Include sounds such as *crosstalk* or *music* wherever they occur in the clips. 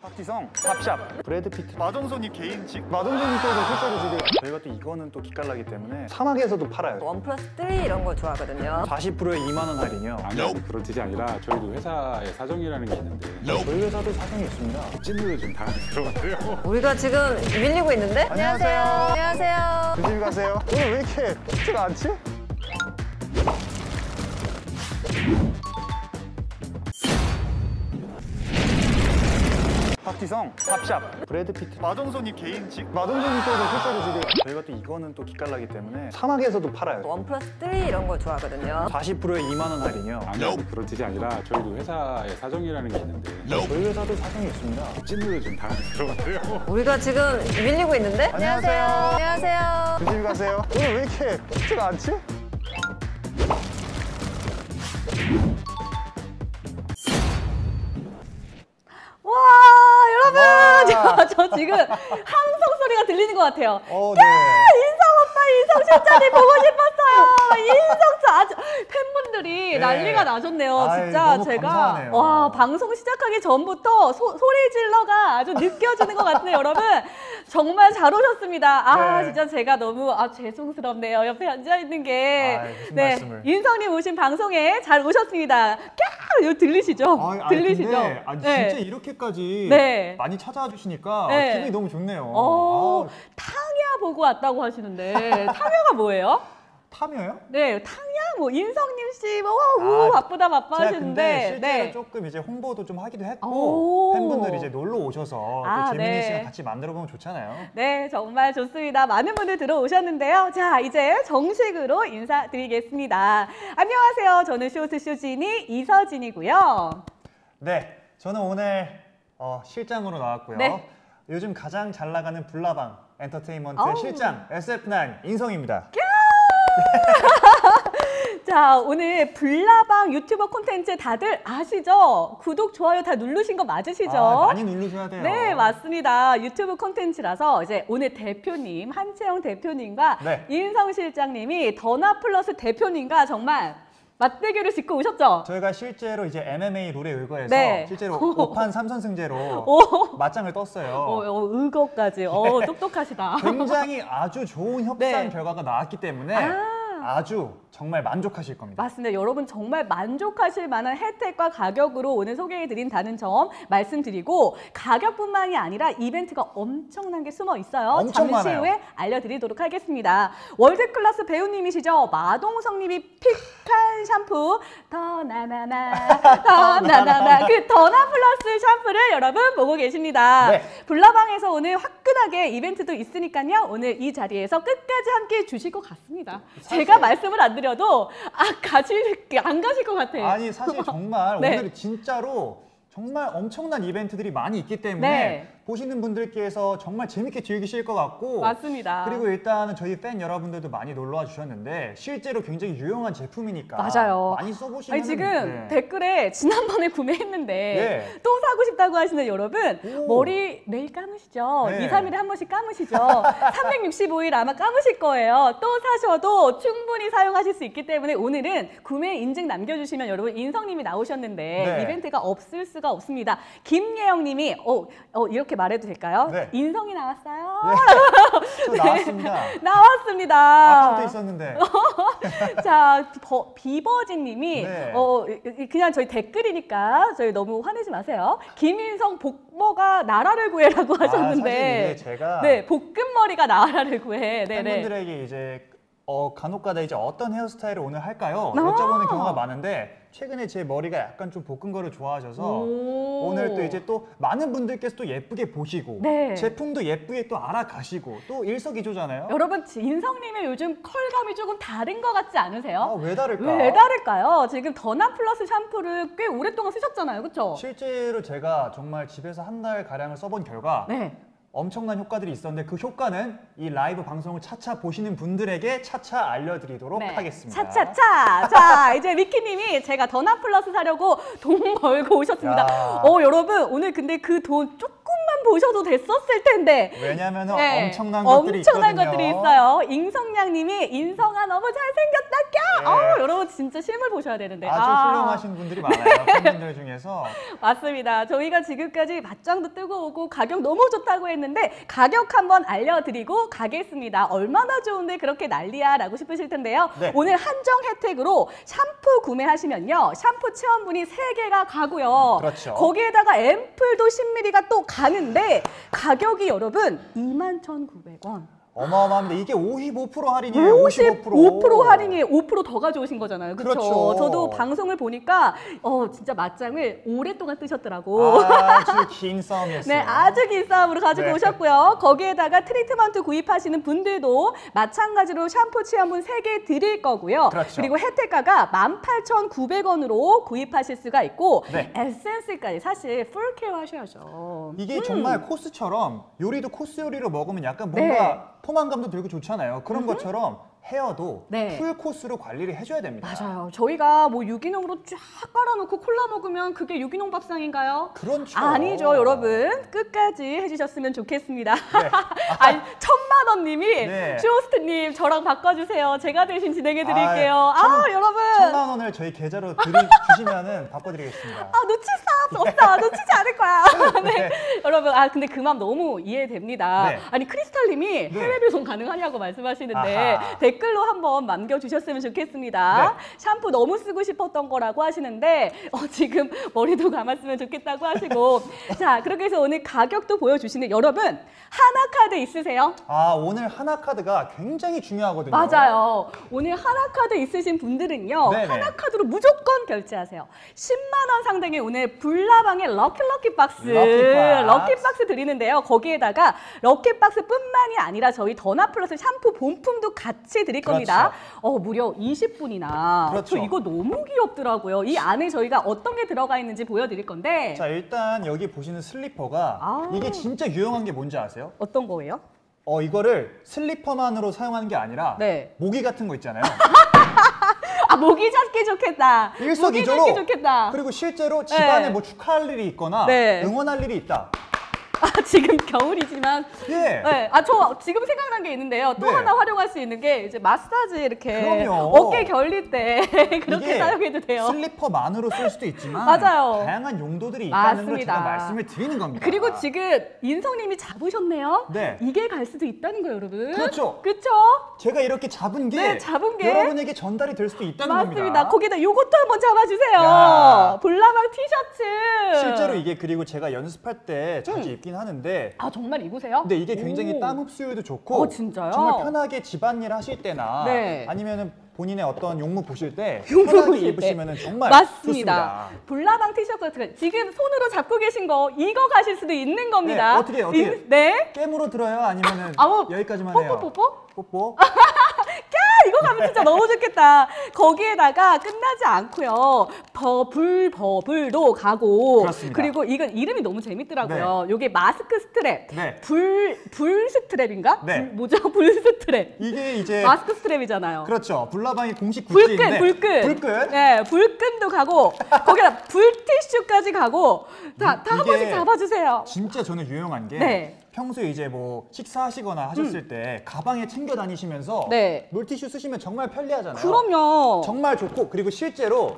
박지성, 탑샵, 브래드 피트, 마동선이 개인직 마동석님께서 실제로 지금 저희가 또 이거는 또 기깔나기 때문에 사막에서도 팔아요. 원 플러스 3 이런 거 좋아하거든요. 40%에 2만 원 할인이요. 아니요 그런 뜻이 아니라 저희도 회사의 사정이라는 게 있는데 저희 회사도 사정이 있습니다. 찐으로 좀 당황스러운데요 우리가 지금 밀리고 있는데? 안녕하세요. 안녕하세요. 조심히 가세요. 오늘 왜 이렇게 쉽지가 않지? 박지성, 탑샵, 브래드 피트, 마동선이 개인직 마동석님께서 실제로 지금 저희가 또 이거는 또 기깔나기 때문에 사막에서도 팔아요. 원 플러스 3 이런 거 좋아하거든요. 40%에 2만 원 할인이요. 아니요 그런 뜻이 아니라 저희도 회사의 사정이라는 게 있는데 저희 회사도 사정이 있습니다. 찐으로 좀 당황스러운데요 *laughs* 우리가 지금 밀리고 있는데? 안녕하세요. 안녕하세요. 조심히 가세요. *laughs* 오늘 왜 이렇게 쉽지가 않지? 와 여러분 와. 저, 저 지금 함성 소리가 들리는 것 같아요. 어, 네. 인성 오빠 인성 실장님 보고 싶었어요. 인성 저 아주 팬분들이 네. 난리가 나셨네요. 아이, 진짜 제가 감사하네요. 와 방송 시작하기 전부터 소, 소리 질러가 아주 느껴지는 것 같은데 여러분 정말 잘 오셨습니다. 아 네. 진짜 제가 너무 아 죄송스럽네요. 옆에 앉아 있는 게 아이, 네 말씀을. 인성님 오신 방송에 잘 오셨습니다. 까 이거 들리시죠? 아니, 들리시죠? 근데, 아니, 네. 진짜 이렇게까지 네. 많이 찾아 와 주시니까 네. 기분이 너무 좋네요. 어, 아, 탕야 보고 왔다고 하시는데 탕야가 뭐예요? 탐이에요? 네, 탕야 뭐 인성님 씨, 뭐 우, 아, 바쁘다 바빠 제가 근데 하시는데, 실제로 네. 조금 이제 홍보도 좀 하기도 오. 했고 팬분들이 이제 놀러 오셔서 아, 또 재밌는 네. 시간 같이 만들어 보면 좋잖아요. 네, 정말 좋습니다. 많은 분들 들어오셨는데요. 자, 이제 정식으로 인사드리겠습니다. 안녕하세요. 저는 쇼호스트 이서진이고요. 네, 저는 오늘 어, 실장으로 나왔고요. 네. 요즘 가장 잘 나가는 불나방 엔터테인먼트 어우. 실장 SF9 인성입니다. *laughs* 자, 오늘 불나방 유튜브 콘텐츠 다들 아시죠? 구독, 좋아요 다 누르신 거 맞으시죠? 아, 많이 누르셔야 돼요. 네, 맞습니다. 유튜브 콘텐츠라서 이제 오늘 대표님, 한채영 대표님과 네. 인성 실장님이 더나 플러스 대표님과 정말 맞대결을 짓고 오셨죠? 저희가 실제로 이제 MMA 룰에 의거해서 네. 실제로 *laughs* 5판 3선승제로 오, 맞짱을 떴어요. 어, 어, 의거까지. 어, 똑똑하시다. 굉장히 아주 좋은 협상 네. 결과가 나왔기 때문에 아. 아주 정말 만족하실 겁니다. 맞습니다. 여러분 정말 만족하실 만한 혜택과 가격으로 오늘 소개해드린다는 점 말씀드리고 가격뿐만이 아니라 이벤트가 엄청난 게 숨어 있어요. 엄청 잠시 많아요. 후에 알려드리도록 하겠습니다. 월드클래스 배우님이시죠. 마동성님이 픽한 샴푸 더 나나나 더 나나나 그 더나 플러스 샴푸를 여러분 보고 계십니다. 네. 불나방에서 오늘 화끈하게 이벤트도 있으니까요. 오늘 이 자리에서 끝까지 함께 해 주실 것 같습니다. 제가 말씀을 안 드려도 아 가실 안 가실 것 같아요. 아니 사실 *laughs* 정말 네. 오늘 진짜로 정말 엄청난 이벤트들이 많이 있기 때문에 네. 보시는 분들께서 정말 재밌게 즐기실 것 같고 맞습니다. 그리고 일단은 저희 팬 여러분들도 많이 놀러와 주셨는데 실제로 굉장히 유용한 제품이니까 맞아요. 많이 써보시면 아니 지금 댓글에 지난번에 *laughs* 구매했는데 네. 또 사고 싶다고 하시는 여러분 오. 머리 매일 감으시죠? 네. 2, 3일에 한 번씩 감으시죠? *laughs* 365일 아마 감으실 거예요. 또 사셔도 충분히 사용하실 수 있기 때문에 오늘은 구매 인증 남겨주시면 여러분 인성님이 나오셨는데 네. 이벤트가 없을 수가 없습니다. 김예영님이 어, 어, 이렇게 말해도 될까요? 네. 인성이 나왔어요. 네. 저 *laughs* 나왔습니다. 나왔습니다. 아까부터 있었는데 *laughs* 자, 버- 비버진님이 네. 어 그냥 저희 댓글이니까 저희 너무 화내지 마세요. 김인성 복머가 나라를 구해라고 아, 하셨는데, 이게 제가 네 볶음머리가 나라를 구해. 네네. 팬분들에게 이제 어, 간혹가다 이제 어떤 헤어스타일을 오늘 할까요? 아. 여쭤보는 경우가 많은데 최근에 제 머리가 약간 좀 볶은 거를 좋아하셔서 오. 오늘 또 이제 또 많은 분들께서 또 예쁘게 보시고 네. 제품도 예쁘게 또 알아가시고 또 일석이조잖아요. 여러분 인성님의 요즘 컬감이 조금 다른 것 같지 않으세요? 아, 왜 다를까? 왜 다를까요? 지금 더나 플러스 샴푸를 꽤 오랫동안 쓰셨잖아요, 그렇죠? 실제로 제가 정말 집에서 한 달 가량을 써본 결과 네. 엄청난 효과들이 있었는데 그 효과는 이 라이브 방송을 차차 보시는 분들에게 차차 알려드리도록 네. 하겠습니다. 차차차. 자, 이제 미키님이 제가 더나 플러스 사려고 돈 *laughs* 벌고 오셨습니다. 야. 어, 여러분 오늘 근데 그 돈 조금만 보셔도 됐었을 텐데. 왜냐하면 네, 엄청난 것들이 엄청난 있거든요. 것들이 있어요. 인성양님이 인성아 너무 잘생겼다. 아우, 여러분 진짜 실물 보셔야 되는데. 아주 아. 훌륭하신 분들이 많아요. 팬분들 중에서. *laughs* 맞습니다. 저희가 지금까지 맞짱도 뜨고 오고 가격 너무 좋다고 했는데 가격 한번 알려드리고 가겠습니다. 얼마나 좋은데 그렇게 난리야 라고 싶으실 텐데요. 네. 오늘 한정 혜택으로 샴푸 구매하시면요. 샴푸 체험분이 세개가 가고요. 그렇죠. 거기에다가 앰플도 10ml가 또 가는데 가격이 여러분 21,900원. 어마어마합니다. 이게 55% 할인이에요. 55%. 55% 할인이 5%더 가져오신 거잖아요. 그렇죠? 그렇죠. 저도 방송을 보니까 어 진짜 맞짱을 오랫동안 뜨셨더라고. 아주 긴 싸움이었어요. *laughs* 네, 아주 긴 싸움으로 가지고 네. 오셨고요. 거기에다가 트리트먼트 구입하시는 분들도 마찬가지로 샴푸 체험분 3개 드릴 거고요. 그렇죠. 리고 혜택가가 18,900원으로 구입하실 수가 있고 네. 에센스까지 사실 full care 하셔야죠. 이게 정말 코스처럼 요리도 코스 요리로 먹으면 약간 뭔가 네. 포만감도 들고 좋잖아요. 그런 것처럼 헤어도 네. 풀 코스로 관리를 해줘야 됩니다. 맞아요. 저희가 뭐 유기농으로 쫙 깔아놓고 콜라 먹으면 그게 유기농 밥상인가요? 그렇죠. 아니죠, 여러분. 끝까지 해주셨으면 좋겠습니다. 네. *laughs* 아니, 천만 원님이 네. 쇼호스트님 저랑 바꿔주세요. 제가 대신 진행해드릴게요. 아, 아, 천- 여러분. 천만 원을 저희 계좌로 드리, 주시면은 *laughs* 바꿔드리겠습니다. 아, 놓칠 수 없어. 놓치지 않을 거야. *laughs* 네. 네. 여러분, 아, 근데 그 마음 너무 이해됩니다. 네. 아니, 크리스탈님이 네. 해외 배송 가능하냐고 말씀하시는데 아하. 댓글로 한번 남겨주셨으면 좋겠습니다. 네. 샴푸 너무 쓰고 싶었던 거라고 하시는데 어, 지금 머리도 감았으면 좋겠다고 하시고 *laughs* 자, 그렇게 해서 오늘 가격도 보여주시는 여러분 하나 카드 있으세요? 아 오늘 하나 카드가 굉장히 중요하거든요. 맞아요. 오늘 하나 카드 있으신 분들은요. 네네. 하나 카드로 무조건 결제하세요. 10만 원 상당의 오늘 불나방의 lucky lucky box. lucky box. lucky box 드리는데요. 거기에다가 lucky box뿐만이 아니라 저희 더나 플러스 샴푸 본품도 같이 드릴 겁니다. 어, 무려 20분이나. 그렇죠. 저 이거 너무 귀엽더라고요. 이 안에 저희가 어떤 게 들어가 있는지 보여드릴 건데 자 일단 여기 보시는 슬리퍼가 아. 이게 진짜 유용한 게 뭔지 아세요? 어떤 거예요? 어 이거를 슬리퍼만으로 사용하는 게 아니라 네. 모기 같은 거 있잖아요. *laughs* 아, 모기 잡기 좋겠다. 모기 일석이조로 잡기 좋겠다. 그리고 실제로 집안에 네. 뭐 축하할 일이 있거나 네. 응원할 일이 있다. 아, 지금 겨울이지만 예. 네, 아 저 지금 생각난 게 있는데요. 또 네. 하나 활용할 수 있는 게 이제 마사지 이렇게 그럼요. 어깨 결릴 때 *laughs* 그렇게 사용해도 돼요. 슬리퍼만으로 쓸 수도 있지만 맞아요. 다양한 용도들이 있다는 걸 맞습니다. 제가 말씀을 드리는 겁니다. 그리고 지금 인성님이 잡으셨네요. 네. 이게 갈 수도 있다는 거예요, 여러분. 그렇죠. 그렇죠. 제가 이렇게 잡은 게 네, 잡은 게 여러분에게 전달이 될 수도 있다는 맞습니다. 겁니다. 거기다 요것도 한번 잡아주세요. 야. 볼라방 티셔츠. 실제로 이게 그리고 제가 연습할 때 자주 입긴 하는데 아 정말 입으세요? 근데 이게 굉장히 오. 땀 흡수율도 좋고 어, 진짜요? 정말 편하게 집안일 하실 때나 네. 아니면은 본인의 어떤 용무 보실 때 *laughs* 용무 편하게 보실 때. 입으시면은 정말 맞습니다. 좋습니다. 볼라방 티셔츠 지금 손으로 잡고 계신 거 이거 가실 수도 있는 겁니다. 네, 어떻게? 어떻게 인- 네. 깨물어 들어요? 아니면은 아우, 여기까지만 뽀뽀, 해요? 뽀뽀? 뽀뽀? 아, *laughs* 이거 가면 진짜 너무 좋겠다. 거기에다가 끝나지 않고요. bubble bubble도 가고 그렇습니다. 리고 이건 이름이 너무 재밌더라고요. 요게 마스크 스트랩. 네. 불, 불 strap인가? 네. 불, 뭐죠? *laughs* 불 스트랩. 이게 이제 마스크 strap이잖아요. 그렇죠. 불나방의 공식 불끈, 굿즈인데 불끈. 불끈. 네, 불끈도 가고, 거기다 불티슈까지 가고, 다, 다 한 번씩 잡아주세요. 진짜 저는 유용한 게 네. 평소에 이제 뭐 식사하시거나 하셨을 때 가방에 챙겨 다니시면서 네. 물티슈 쓰시면 정말 편리하잖아요. 그럼요. 정말 좋고 그리고 실제로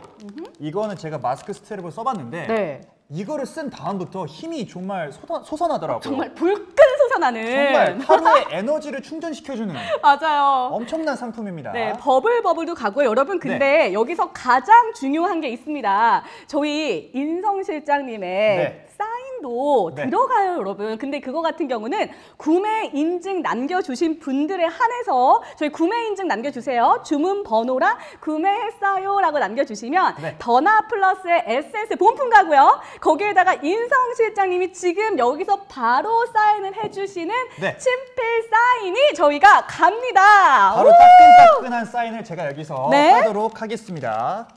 이거는 제가 마스크 strap을 써봤는데 네. 이거를 쓴 다음부터 힘이 정말 솟아, 솟아나더라고요. 정말 불끈 솟아나는. 정말 *laughs* 하루에 에너지를 충전시켜주는 맞아요. 엄청난 상품입니다. 네, bubble bubble도 가고요. 여러분, 근데 여기서 가장 중요한 게 있습니다. 저희 인성 실장님의 네. 사인 도 네. 들어가요, 여러분. 근데 그거 같은 경우는 구매 인증 남겨주신 분들에 한해서 저희 구매 인증 남겨주세요. 주문 번호랑 구매했어요라고 남겨주시면 네. 더나 플러스의 에센스 본품 가고요. 거기에다가 인성 실장님이 지금 여기서 바로 사인을 해주시는 네. 친필 사인이 저희가 갑니다. 바로 우! 따끈따끈한 사인을 제가 여기서 네. 하도록 하겠습니다.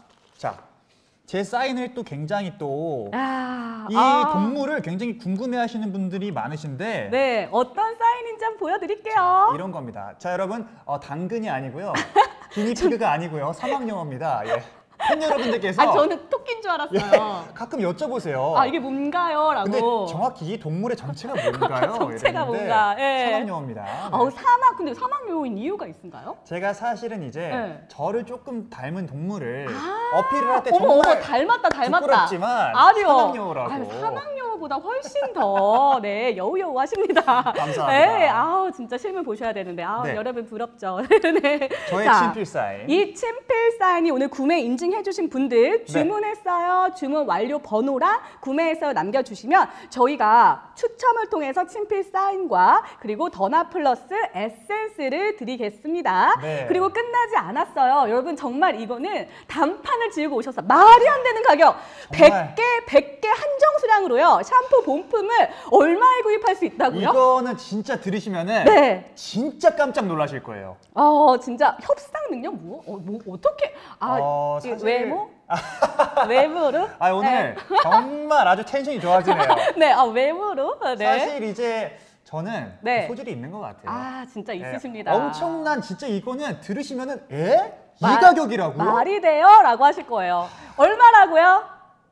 자, 제 사인을 또 굉장히 또이 아, 아. 동물을 굉장히 궁금해하시는 분들이 많으신데 네, 어떤 사인인지 한번 보여드릴게요. 이런 겁니다. 자, 여러분 어, 당근이 아니고요, *laughs* 기니피그가 아니고요, 사막 영어입니다. 예. 팬 여러분들께서 아 저는 토끼인 줄 알았어요. 가끔 여쭤보세요. 아 이게 뭔가요?라고. 근데 정확히 이 동물의 정체가 *laughs* 뭔가요? 정체가 이랬는데 뭔가, 예. 사막여우입니다. 네. 어 사막 근데 사막 요인 이유가 있을까요? 제가 사실은 이제 네. 저를 조금 닮은 동물을 어필을 할때 어머 정말 어머 닮았다 닮았다. 부끄럽지만 아니요. 사막여우라고. 아유, 사막여우보다 훨씬 더 네, 여우여우 하십니다. 감사합니다. 네, 아우 진짜 실물 보셔야 되는데 아우 네. 여러분 부럽죠. *laughs* 네. 저의 자, 친필 사인. 이 친필 사인이 오늘 구매 인증 해주신 분들 네. 주문했어요. 주문 완료 번호랑 구매해서 남겨주시면 저희가 추첨을 통해서 친필 사인과 그리고 더나 플러스 에센스를 드리겠습니다. 네. 그리고 끝나지 않았어요. 여러분 정말 이거는 단판을 지우고 오셨어. 말이 안 되는 가격. 정말. 100개, 100개 한정 수량으로요. 샴푸 본품을 얼마에 구입할 수 있다고요? 이거는 진짜 들으시면은 네. 진짜 깜짝 놀라실 거예요. 어 진짜 협상 능력 뭐? 어, 뭐 어떻게 아 어, 이 사실- 외모 *laughs* 외모로 아 오늘 정말 아주 텐션이 좋아지네요. *laughs* 네, 아 외모로 네. 사실 이제 저는 네. 소질이 있는 것 같아요. 아 진짜 네. 있으십니다. 엄청난 진짜 이거는 들으시면은 에? 이 마- 가격이라고요? 말이 돼요 라고 하실 거예요. 얼마라고요?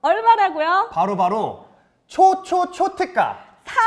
얼마라고요? 바로 바로 초초 초특가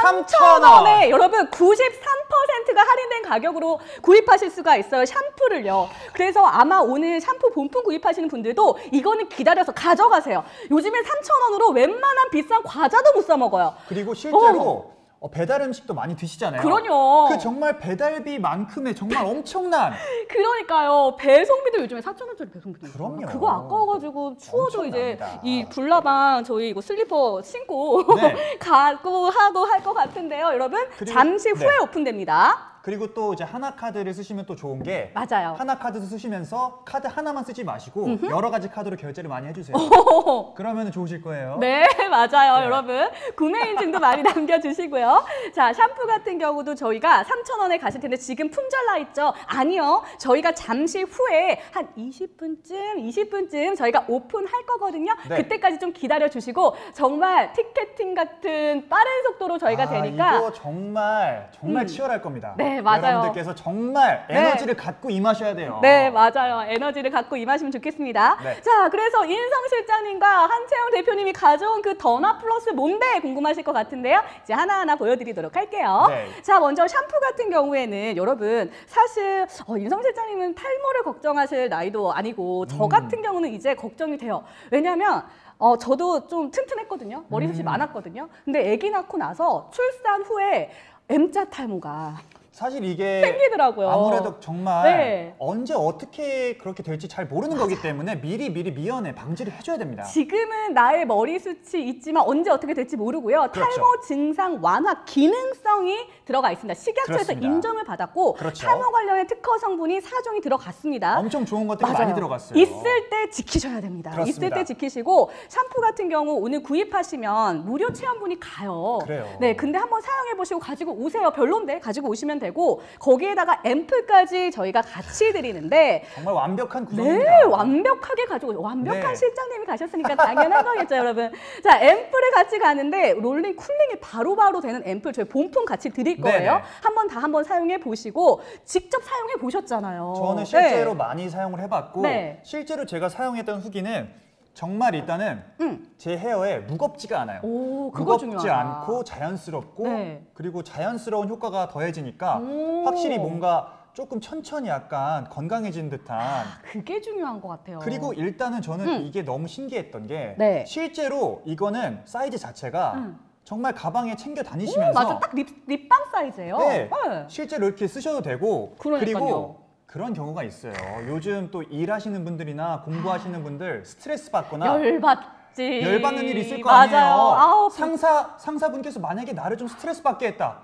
3,000원에 여러분 93%가 할인된 가격으로 구입하실 수가 있어요. 샴푸를요. 그래서 아마 오늘 샴푸 본품 구입하시는 분들도 이거는 기다려서 가져가세요. 요즘에 3,000원으로 웬만한 비싼 과자도 못 사 먹어요. 그리고 실제로 어, 배달 음식도 많이 드시잖아요. 그럼요. 그 정말 배달비만큼의 정말 엄청난 *laughs* 그러니까요. 배송비도 요즘에 4,000원짜리 배송비도 있어요. 그럼요. 그거 아까워가지고 추워도 이제 엄청납니다. 이 불나방 저희 이거 슬리퍼 신고 네. *laughs* 가고 하고 할 것 같은데요. 여러분 그리고- 잠시 후에 네. 오픈됩니다. 그리고 또 이제 하나 카드를 쓰시면 또 좋은 게 맞아요. 하나 카드 쓰시면서 카드 하나만 쓰지 마시고 여러 가지 카드로 결제를 많이 해주세요. *laughs* 그러면 좋으실 거예요. 네, 맞아요, 네. 여러분. 구매 인증도 많이 *laughs* 남겨주시고요. 자, 샴푸 같은 경우도 저희가 3,000원에 가실 텐데 지금 품절 나 있죠? 아니요. 저희가 잠시 후에 한 20분쯤, 20분쯤 저희가 오픈할 거거든요. 네. 그때까지 좀 기다려 주시고 정말 티켓팅 같은 빠른 속도로 저희가 아, 되니까 이거 정말 정말 음. 치열할 겁니다. 네, 맞아요. 여러분들께서 정말 네. 에너지를 갖고 임하셔야 돼요. 네, 맞아요. 에너지를 갖고 임하시면 좋겠습니다. 네. 자, 그래서 인성 실장님과 한채영 대표님이 가져온 그 더나 플러스 뭔데 궁금하실 것 같은데요. 이제 하나하나 보여드리도록 할게요. 네. 자, 먼저 샴푸 같은 경우에는 여러분 사실 어, 인성 실장님은 탈모를 걱정하실 나이도 아니고 저 음. 같은 경우는 이제 걱정이 돼요. 왜냐면 어, 저도 좀 튼튼했거든요. 머리숱이 음. 많았거든요. 근데 아기 낳고 나서 출산 후에 M자 탈모가 사실 이게 생기더라고요. 아무래도 정말 네. 언제 어떻게 그렇게 될지 잘 모르는 거기 때문에 미리 미리 미연에 방지를 해줘야 됩니다. 지금은 나의 머리 숱이 있지만 언제 어떻게 될지 모르고요. 그렇죠. 탈모 증상 완화 기능성이 들어가 있습니다. 식약처에서 그렇습니다. 인정을 받았고 그렇죠. 탈모 관련의 특허 성분이 사종이 들어갔습니다. 엄청 좋은 것들이 맞아요. 많이 들어갔어요. 있을 때 지키셔야 됩니다. 그렇습니다. 있을 때 지키시고 샴푸 같은 경우 오늘 구입하시면 무료 체험분이 가요. 그래요. 네, 근데 한번 사용해 보시고 가지고 오세요. 별론데 가지고 오시면 되고 거기에다가 앰플까지 저희가 같이 드리는데 정말 완벽한 구성입니다. 네, 완벽하게 가지고 완벽한 네. 실장님이 가셨으니까 당연한 *laughs* 거겠죠, 여러분. 자, 앰플을 같이 가는데 rolling cooling이 바로바로 되는 앰플 저희 본품 같이 드릴 거예요. 한번 다 한번 사용해 보시고 직접 사용해 보셨잖아요. 저는 실제로 네. 많이 사용을 해봤고 네. 실제로 제가 사용했던 후기는 정말 일단은 음. 제 헤어에 무겁지가 않아요. 오, 무겁지 중요하다. 않고 자연스럽고 네. 그리고 자연스러운 효과가 더해지니까 오. 확실히 뭔가 조금 천천히 약간 건강해진 듯한 그게 중요한 것 같아요. 그리고 일단은 저는 음. 이게 너무 신기했던 게 네. 실제로 이거는 사이즈 자체가 음. 정말 가방에 챙겨 오, 다니시면서 맞아, 딱 립, 립밤 사이즈예요. 네. 네. 실제로 이렇게 쓰셔도 되고 그러니까요. 그리고 그런 경우가 있어요. 요즘 또 일하시는 분들이나 공부하시는 분들 스트레스 받거나 열받지. 열받는 일 있을 거 맞아요. 아니에요. 아우, 부, 상사 상사분께서 만약에 나를 좀 스트레스 받게 했다.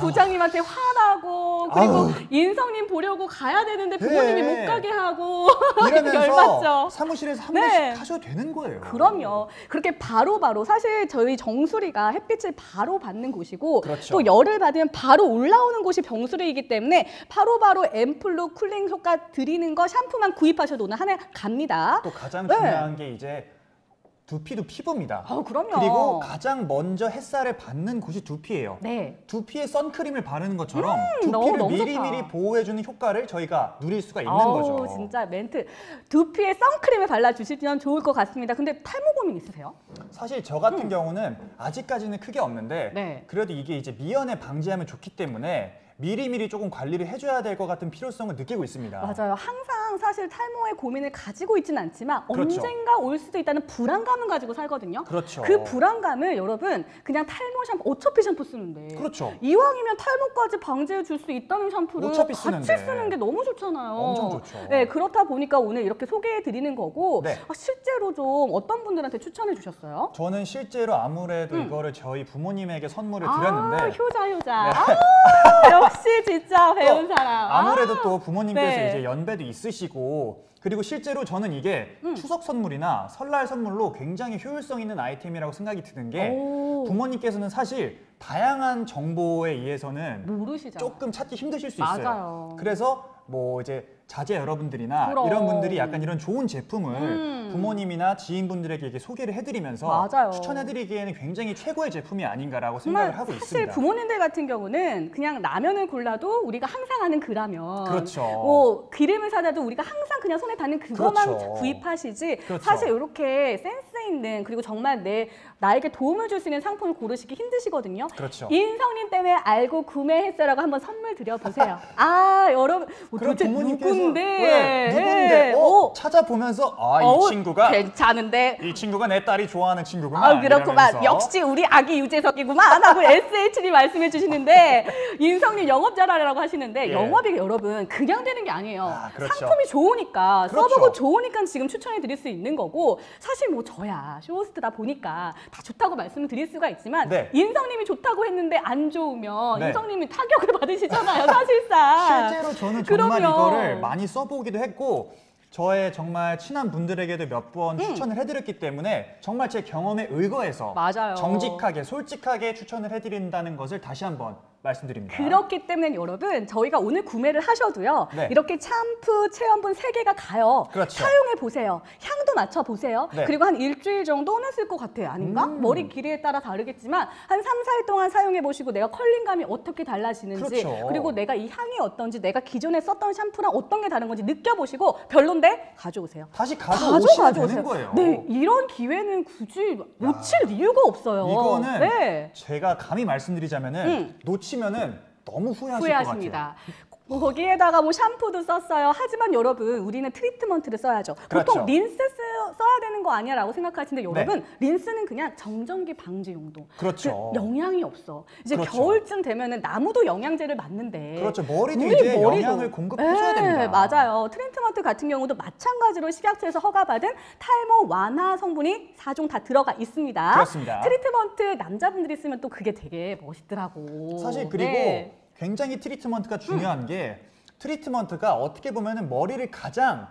부장님한테 화나고 그리고 아우. 인성님 보려고 가야 되는데 부모님이 네. 못 가게 하고 *laughs* 이러면서 열받죠. 사무실에서 한 네. 번씩 하셔도 되는 거예요. 그럼요. 그렇게 바로바로 사실 저희 정수리가 햇빛을 바로 받는 곳이고 그렇죠. 또 열을 받으면 바로 올라오는 곳이 병수리이기 때문에 바로바로 앰플로 쿨링 효과 드리는 거 샴푸만 구입하셔도 오늘 한 해 갑니다. 또 가장 네. 중요한 게 이제 두피도 피부입니다. 아, 그럼요. 그리고 가장 먼저 햇살을 받는 곳이 두피예요. 네. 두피에 선크림을 바르는 것처럼 음, 두피를 너무 미리미리 좋다. 보호해주는 효과를 저희가 누릴 수가 있는 아우, 거죠. 진짜 멘트. 두피에 선크림을 발라주시면 좋을 것 같습니다. 근데 탈모 고민 있으세요? 사실 저 같은 경우는 아직까지는 크게 없는데 음. 네. 그래도 이게 이제 미연에 방지하면 좋기 때문에 미리미리 조금 관리를 해줘야 될 것 같은 필요성을 느끼고 있습니다. 맞아요. 항상 사실 탈모의 고민을 가지고 있지는 않지만 그렇죠. 언젠가 올 수도 있다는 불안감은 가지고 살거든요. 그렇죠. 그 불안감을 여러분 그냥 탈모 샴푸 어차피 샴푸 쓰는데 그렇죠. 이왕이면 탈모까지 방지해 줄 수 있다는 샴푸를 어차피 같이 쓰는데. 쓰는 게 너무 좋잖아요. 엄청 좋죠. 네, 그렇다 보니까 오늘 이렇게 소개해 드리는 거고 네. 아, 실제로 좀 어떤 분들한테 추천해 주셨어요? 저는 실제로 아무래도 이거를 저희 부모님에게 선물을 드렸는데 음. 아, 효자 효자. 네. 아, *laughs* 역시 진짜 배운 또 사람. 아무래도 또 부모님께서 네. 이제 연배도 있으시고 그리고 실제로 저는 이게 음. 추석 선물이나 설날 선물로 굉장히 효율성 있는 아이템이라고 생각이 드는 게 오. 부모님께서는 사실 다양한 정보에 의해서는 모르시잖아요. 조금 찾기 힘드실 수 있어요. 맞아요. 그래서 뭐 이제 자제 여러분들이나 그럼. 이런 분들이 약간 이런 좋은 제품을 음. 부모님이나 지인분들에게 이렇게 소개를 해드리면서 맞아요. 추천해드리기에는 굉장히 최고의 제품이 아닌가라고 정말 생각을 하고 사실 있습니다. 부모님들 같은 경우는 그냥 라면을 골라도 우리가 항상 하는 그 라면. 그렇죠. 뭐 기름을 사다도 우리가 항상 그냥 손에 닿는 그것만 그렇죠. 구입하시지. 그렇죠. 사실 이렇게 센스 있는 그리고 정말 내 나에게 도움을 줄 수 있는 상품을 고르시기 힘드시거든요. 그렇죠. 인성님 때문에 알고 구매했어라고 한번 선물 드려보세요. *laughs* 아 여러분 뭐 도대체 부모님께서 누군데? 네, 누군데? 예. 어, 어, 찾아보면서 아 이 어우, 친구가 괜찮은데 이 친구가 내 딸이 좋아하는 친구구나. 아, 그렇구만. 이러면서. 역시 우리 아기 유재석이구만 하고 SH님 말씀해 주시는데 인성님 영업 잘하라고 하시는데 예. 영업이 여러분 그냥 되는 게 아니에요. 아, 그렇죠. 상품이 좋으니까 그렇죠. 써보고 좋으니까 지금 추천해 드릴 수 있는 거고 사실 뭐 저야 쇼호스트다 보니까 다 좋다고 말씀을 드릴 수가 있지만 네. 인성님이 좋다고 했는데 안 좋으면 네. 인성님이 타격을 *laughs* 받으시잖아요. *laughs* 사실상. 실제로 저는 정말 그럼요. 이거를 많이 써보기도 했고 저의 정말 친한 분들에게도 몇 번 추천을 해드렸기 때문에 정말 제 경험에 의거해서 음. 맞아요. 정직하게 솔직하게 추천을 해드린다는 것을 다시 한번 말씀드립니다. 그렇기 때문에 여러분 저희가 오늘 구매를 하셔도요 네. 이렇게 샴푸 체험분 세개가 가요 그렇죠. 사용해 보세요 향도 맞춰 보세요 네. 그리고 한 일주일 정도는 쓸 것 같아요 아닌가 음. 머리 길이에 따라 다르겠지만 한 3, 4일 동안 사용해 보시고 내가 컬링감이 어떻게 달라지는지 그렇죠. 리고 내가 이 향이 어떤지 내가 기존에 썼던 샴푸랑 어떤 게 다른 건지 느껴보시고 별론데 가져오세요 다시 가져 가져오시면 가져오세요. 되는 거예요. 네, 이런 기회는 굳이 놓칠 이유가 없어요. 이거는 네. 제가 감히 말씀드리자면은 음. 놓치 면은 너무 후회하실 것 같아요. 후회하십니다. 뭐 거기에다가 뭐 샴푸도 썼어요. 하지만 여러분 우리는 트리트먼트를 써야죠. 그렇죠. 보통 린스 쓰, 써야 되는 거 아니야라고 생각하시는데 네. 여러분 린스는 그냥 정전기 방지 용도. 그렇죠. 그 영양이 없어. 이제 그렇죠. 겨울쯤 되면은 나무도 영양제를 맞는데. 그렇죠. 머리도 우리 이제 머리도. 영양을 공급해줘야 네, 됩니다. 맞아요. 트리트먼트 같은 경우도 마찬가지로 식약처에서 허가받은 탈모 완화 성분이 4종 다 들어가 있습니다. 그렇습니다. 트리트먼트 남자분들이 쓰면 또 그게 되게 멋있더라고. 사실 그리고 네. 굉장히 트리트먼트가 중요한 게 트리트먼트가 어떻게 보면은 머리를 가장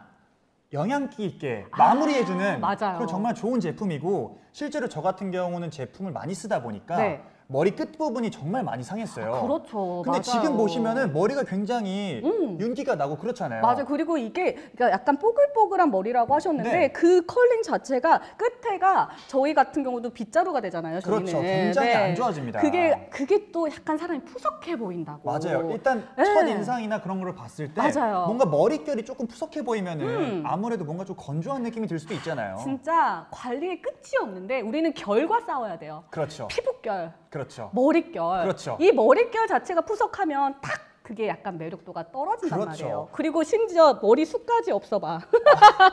영양기 있게 마무리해주는 맞아요. 그 정말 좋은 제품이고 실제로 저 같은 경우는 제품을 많이 쓰다 보니까 네. 머리 끝 부분이 정말 많이 상했어요. 아, 그렇죠. 근데 맞아요. 지금 보시면은 머리가 굉장히 음. 윤기가 나고 그렇잖아요. 맞아요. 그리고 이게 그러니까 약간 뽀글뽀글한 머리라고 하셨는데 네. 그 컬링 자체가 끝에가 저희 같은 경우도 빗자루가 되잖아요. 저희는. 그렇죠. 굉장히 안 좋아집니다. 그게 그게 또 약간 사람이 푸석해 보인다고. 맞아요. 일단 네. 첫 인상이나 그런 걸 봤을 때 맞아요. 뭔가 머릿결이 조금 푸석해 보이면은 음. 아무래도 뭔가 좀 건조한 느낌이 들 수도 있잖아요. 진짜 관리의 끝이 없는데 우리는 결과 싸워야 돼요. 그렇죠. 피부결, 그렇죠. 머릿결. 그렇죠. 이 머릿결 자체가 푸석하면 탁 그게 약간 매력도가 떨어진단 그렇죠. 말이에요. 그리고 심지어 머리 숱까지 없어봐. *laughs* 아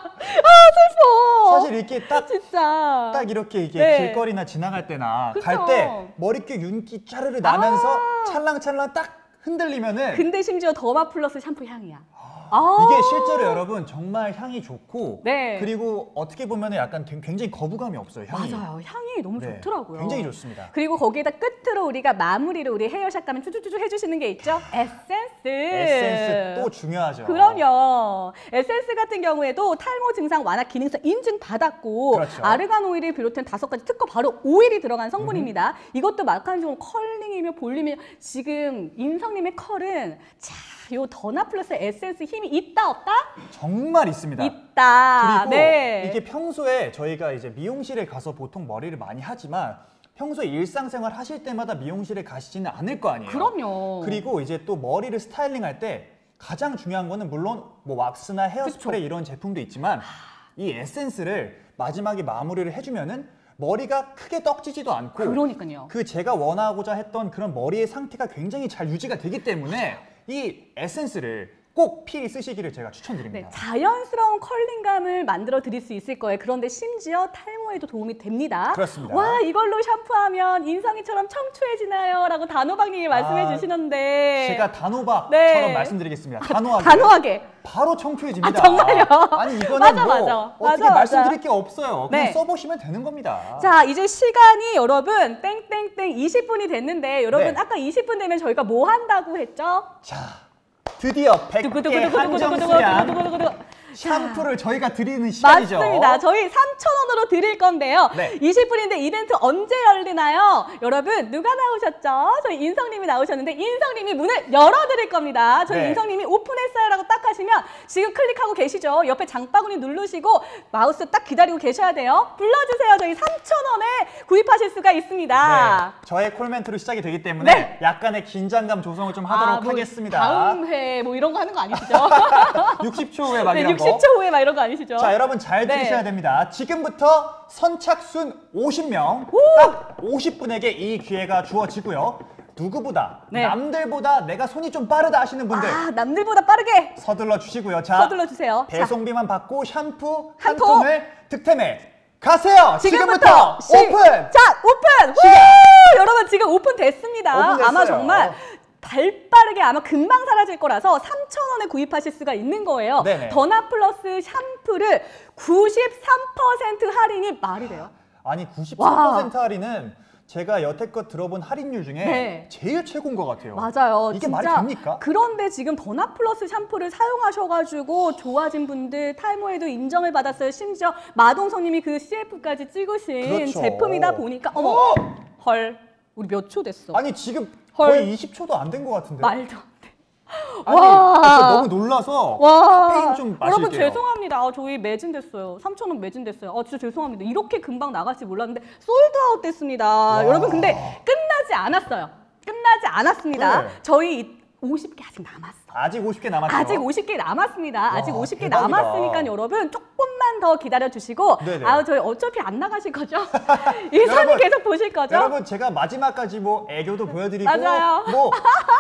슬퍼. 사실 이렇게 딱 진짜. 딱 이렇게 이게 네. 길거리나 지나갈 때나 그쵸. 갈때 머릿결 윤기 짜르르 나면서 찰랑찰랑 딱 흔들리면은 근데 심지어 더나 플러스 샴푸 향이야. 아. 이게 실제로 여러분 정말 향이 좋고 네. 그리고 어떻게 보면 약간 되- 굉장히 거부감이 없어요 향이 맞아요. 향이 너무 네, 좋더라고요. 굉장히 좋습니다 그리고 거기에다 끝으로 우리가 마무리로 우리 헤어샷 가면 쭈쭈쭈쭈 해주시는 게 있죠? 에센스. 에센스 또 중요하죠 그럼요. 에센스 같은 경우에도 탈모 증상 완화 기능성 인증 받았고 그렇죠. 아르간 오일을 비롯한 다섯 가지 특허 바로 오일이 들어간 성분입니다. 이것도 마칸종 컬링이며 볼륨이며 지금 인성님의 컬은 자 요 더나 플러스 에센스 힘이 있다 없다? 정말 있습니다. 있다. 그리고 네. 이게 평소에 저희가 이제 미용실에 가서 보통 머리를 많이 하지만 평소에 일상생활 하실 때마다 미용실에 가시지는 않을 거 아니에요. 그럼요. 그리고 이제 또 머리를 스타일링 할 때 가장 중요한 거는 물론 뭐 왁스나 헤어스프레이 이런 제품도 있지만 이 에센스를 마지막에 마무리를 해주면은 머리가 크게 떡지지도 않고 그러니까요. 그 제가 원하고자 했던 그런 머리의 상태가 굉장히 잘 유지가 되기 때문에 이 에센스를 꼭 필히 쓰시기를 제가 네, 추천드립니다. 자연스러운 컬링감을 만들어 드릴 수 있을 거예요. 그런데 심지어 탈모에도 도움이 됩니다. 그렇습니다. 와, 이걸로 샴푸하면 인성이처럼 청초해지나요? 라고 단호박님이 말씀해 아, 주시는데. 제가 단호박처럼 네. 말씀드리겠습니다. 단호하게. 단호하게. 바로 청초해집니다. 아, 정말요? 아니 이거는 맞아, 뭐 맞아. 어떻게 맞아, 말씀드릴. 게 없어요. 그냥 네. 써보시면 되는 겁니다. 자, 이제 시간이 여러분 땡땡땡 20분이 됐는데 여러분 네. 아까 20분 되면 저희가 뭐 한다고 했죠? 자, 드디어 100개 한정 수량 샴푸를 저희가 드리는 시간이죠. 맞습니다. 저희 3,000원으로 드릴 건데요. 네. 20분인데 이벤트 언제 열리나요? 여러분, 누가 나오셨죠? 저희 인성님이 나오셨는데, 인성님이 문을 열어드릴 겁니다. 저희 네. 인성님이 오픈했어요라고 딱 하시면 지금 클릭하고 계시죠? 옆에 장바구니 누르시고 마우스 딱 기다리고 계셔야 돼요. 불러주세요. 저희 3,000원에 구입하실 수가 있습니다. 네, 저의 콜멘트로 시작이 되기 때문에 네. 약간의 긴장감 조성을 좀 하도록 아, 뭐 하겠습니다. 다음 회 뭐 이런 거 하는 거 아니시죠? *laughs* 60초 후에 막 네. 60초 후에 막 이런 거 아니시죠? 자, 여러분 잘 네. 들으셔야 됩니다. 지금부터 선착순 50명, 딱 50분에게 이 기회가 주어지고요. 누구보다, 네. 남들보다 내가 손이 좀 빠르다 하시는 분들 아, 남들보다 빠르게 서둘러 주시고요. 자, 서둘러 주세요. 자, 배송비만 받고 샴푸 한한 통. 통을 득템해 가세요. 지금부터, 지금부터, 시- 오픈. 자 오픈 시작! 후! 여러분 지금 오픈 됐습니다 오픈됐어요. 아마 정말 발 빠르게 아마 금방 사라질 거라서 3,000원에 구입하실 수가 있는 거예요 네네. 더나 플러스 샴푸를 93% 할인이 말이 돼요 아니 93% 와. 할인은 제가 여태껏 들어본 할인율 중에 네. 제일 최고인 것 같아요. 맞아요 이게. 말이 됩니까? 그런데 지금 더나 플러스 샴푸를 사용하셔가지고 좋아진 분들 탈모에도 인정을 받았어요 심지어 마동석님이 그 CF까지 찍으신 그렇죠. 제품이다 보니까 어머 어! 헐 우리 몇 초 됐어 아니 지금 헐. 거의 20초도 안 된 것 같은데. 말도 안 돼. 아니. 진짜 너무 놀라서 와, 카페인 좀 마실게요. 여러분 죄송합니다. 아, 저희 매진됐어요. 3,000원 매진됐어요. 아, 진짜 죄송합니다. 이렇게 금방 나갈지 몰랐는데 솔드아웃 됐습니다. 여러분 근데 끝나지 않았어요. 끝나지 않았습니다. 네. 저희 50개 아직 남았어. 아직 50개 남았죠. 아직 50개 남았습니다. 아직 와, 50개 대박이다. 남았으니까 여러분 조금만 더 기다려 주시고 네네. 아, 저희 어차피 안 나가실 거죠? *laughs* 이선 여러분, 계속 보실 거죠? 여러분 제가 마지막까지 뭐 애교도 보여드리고 맞아요. 뭐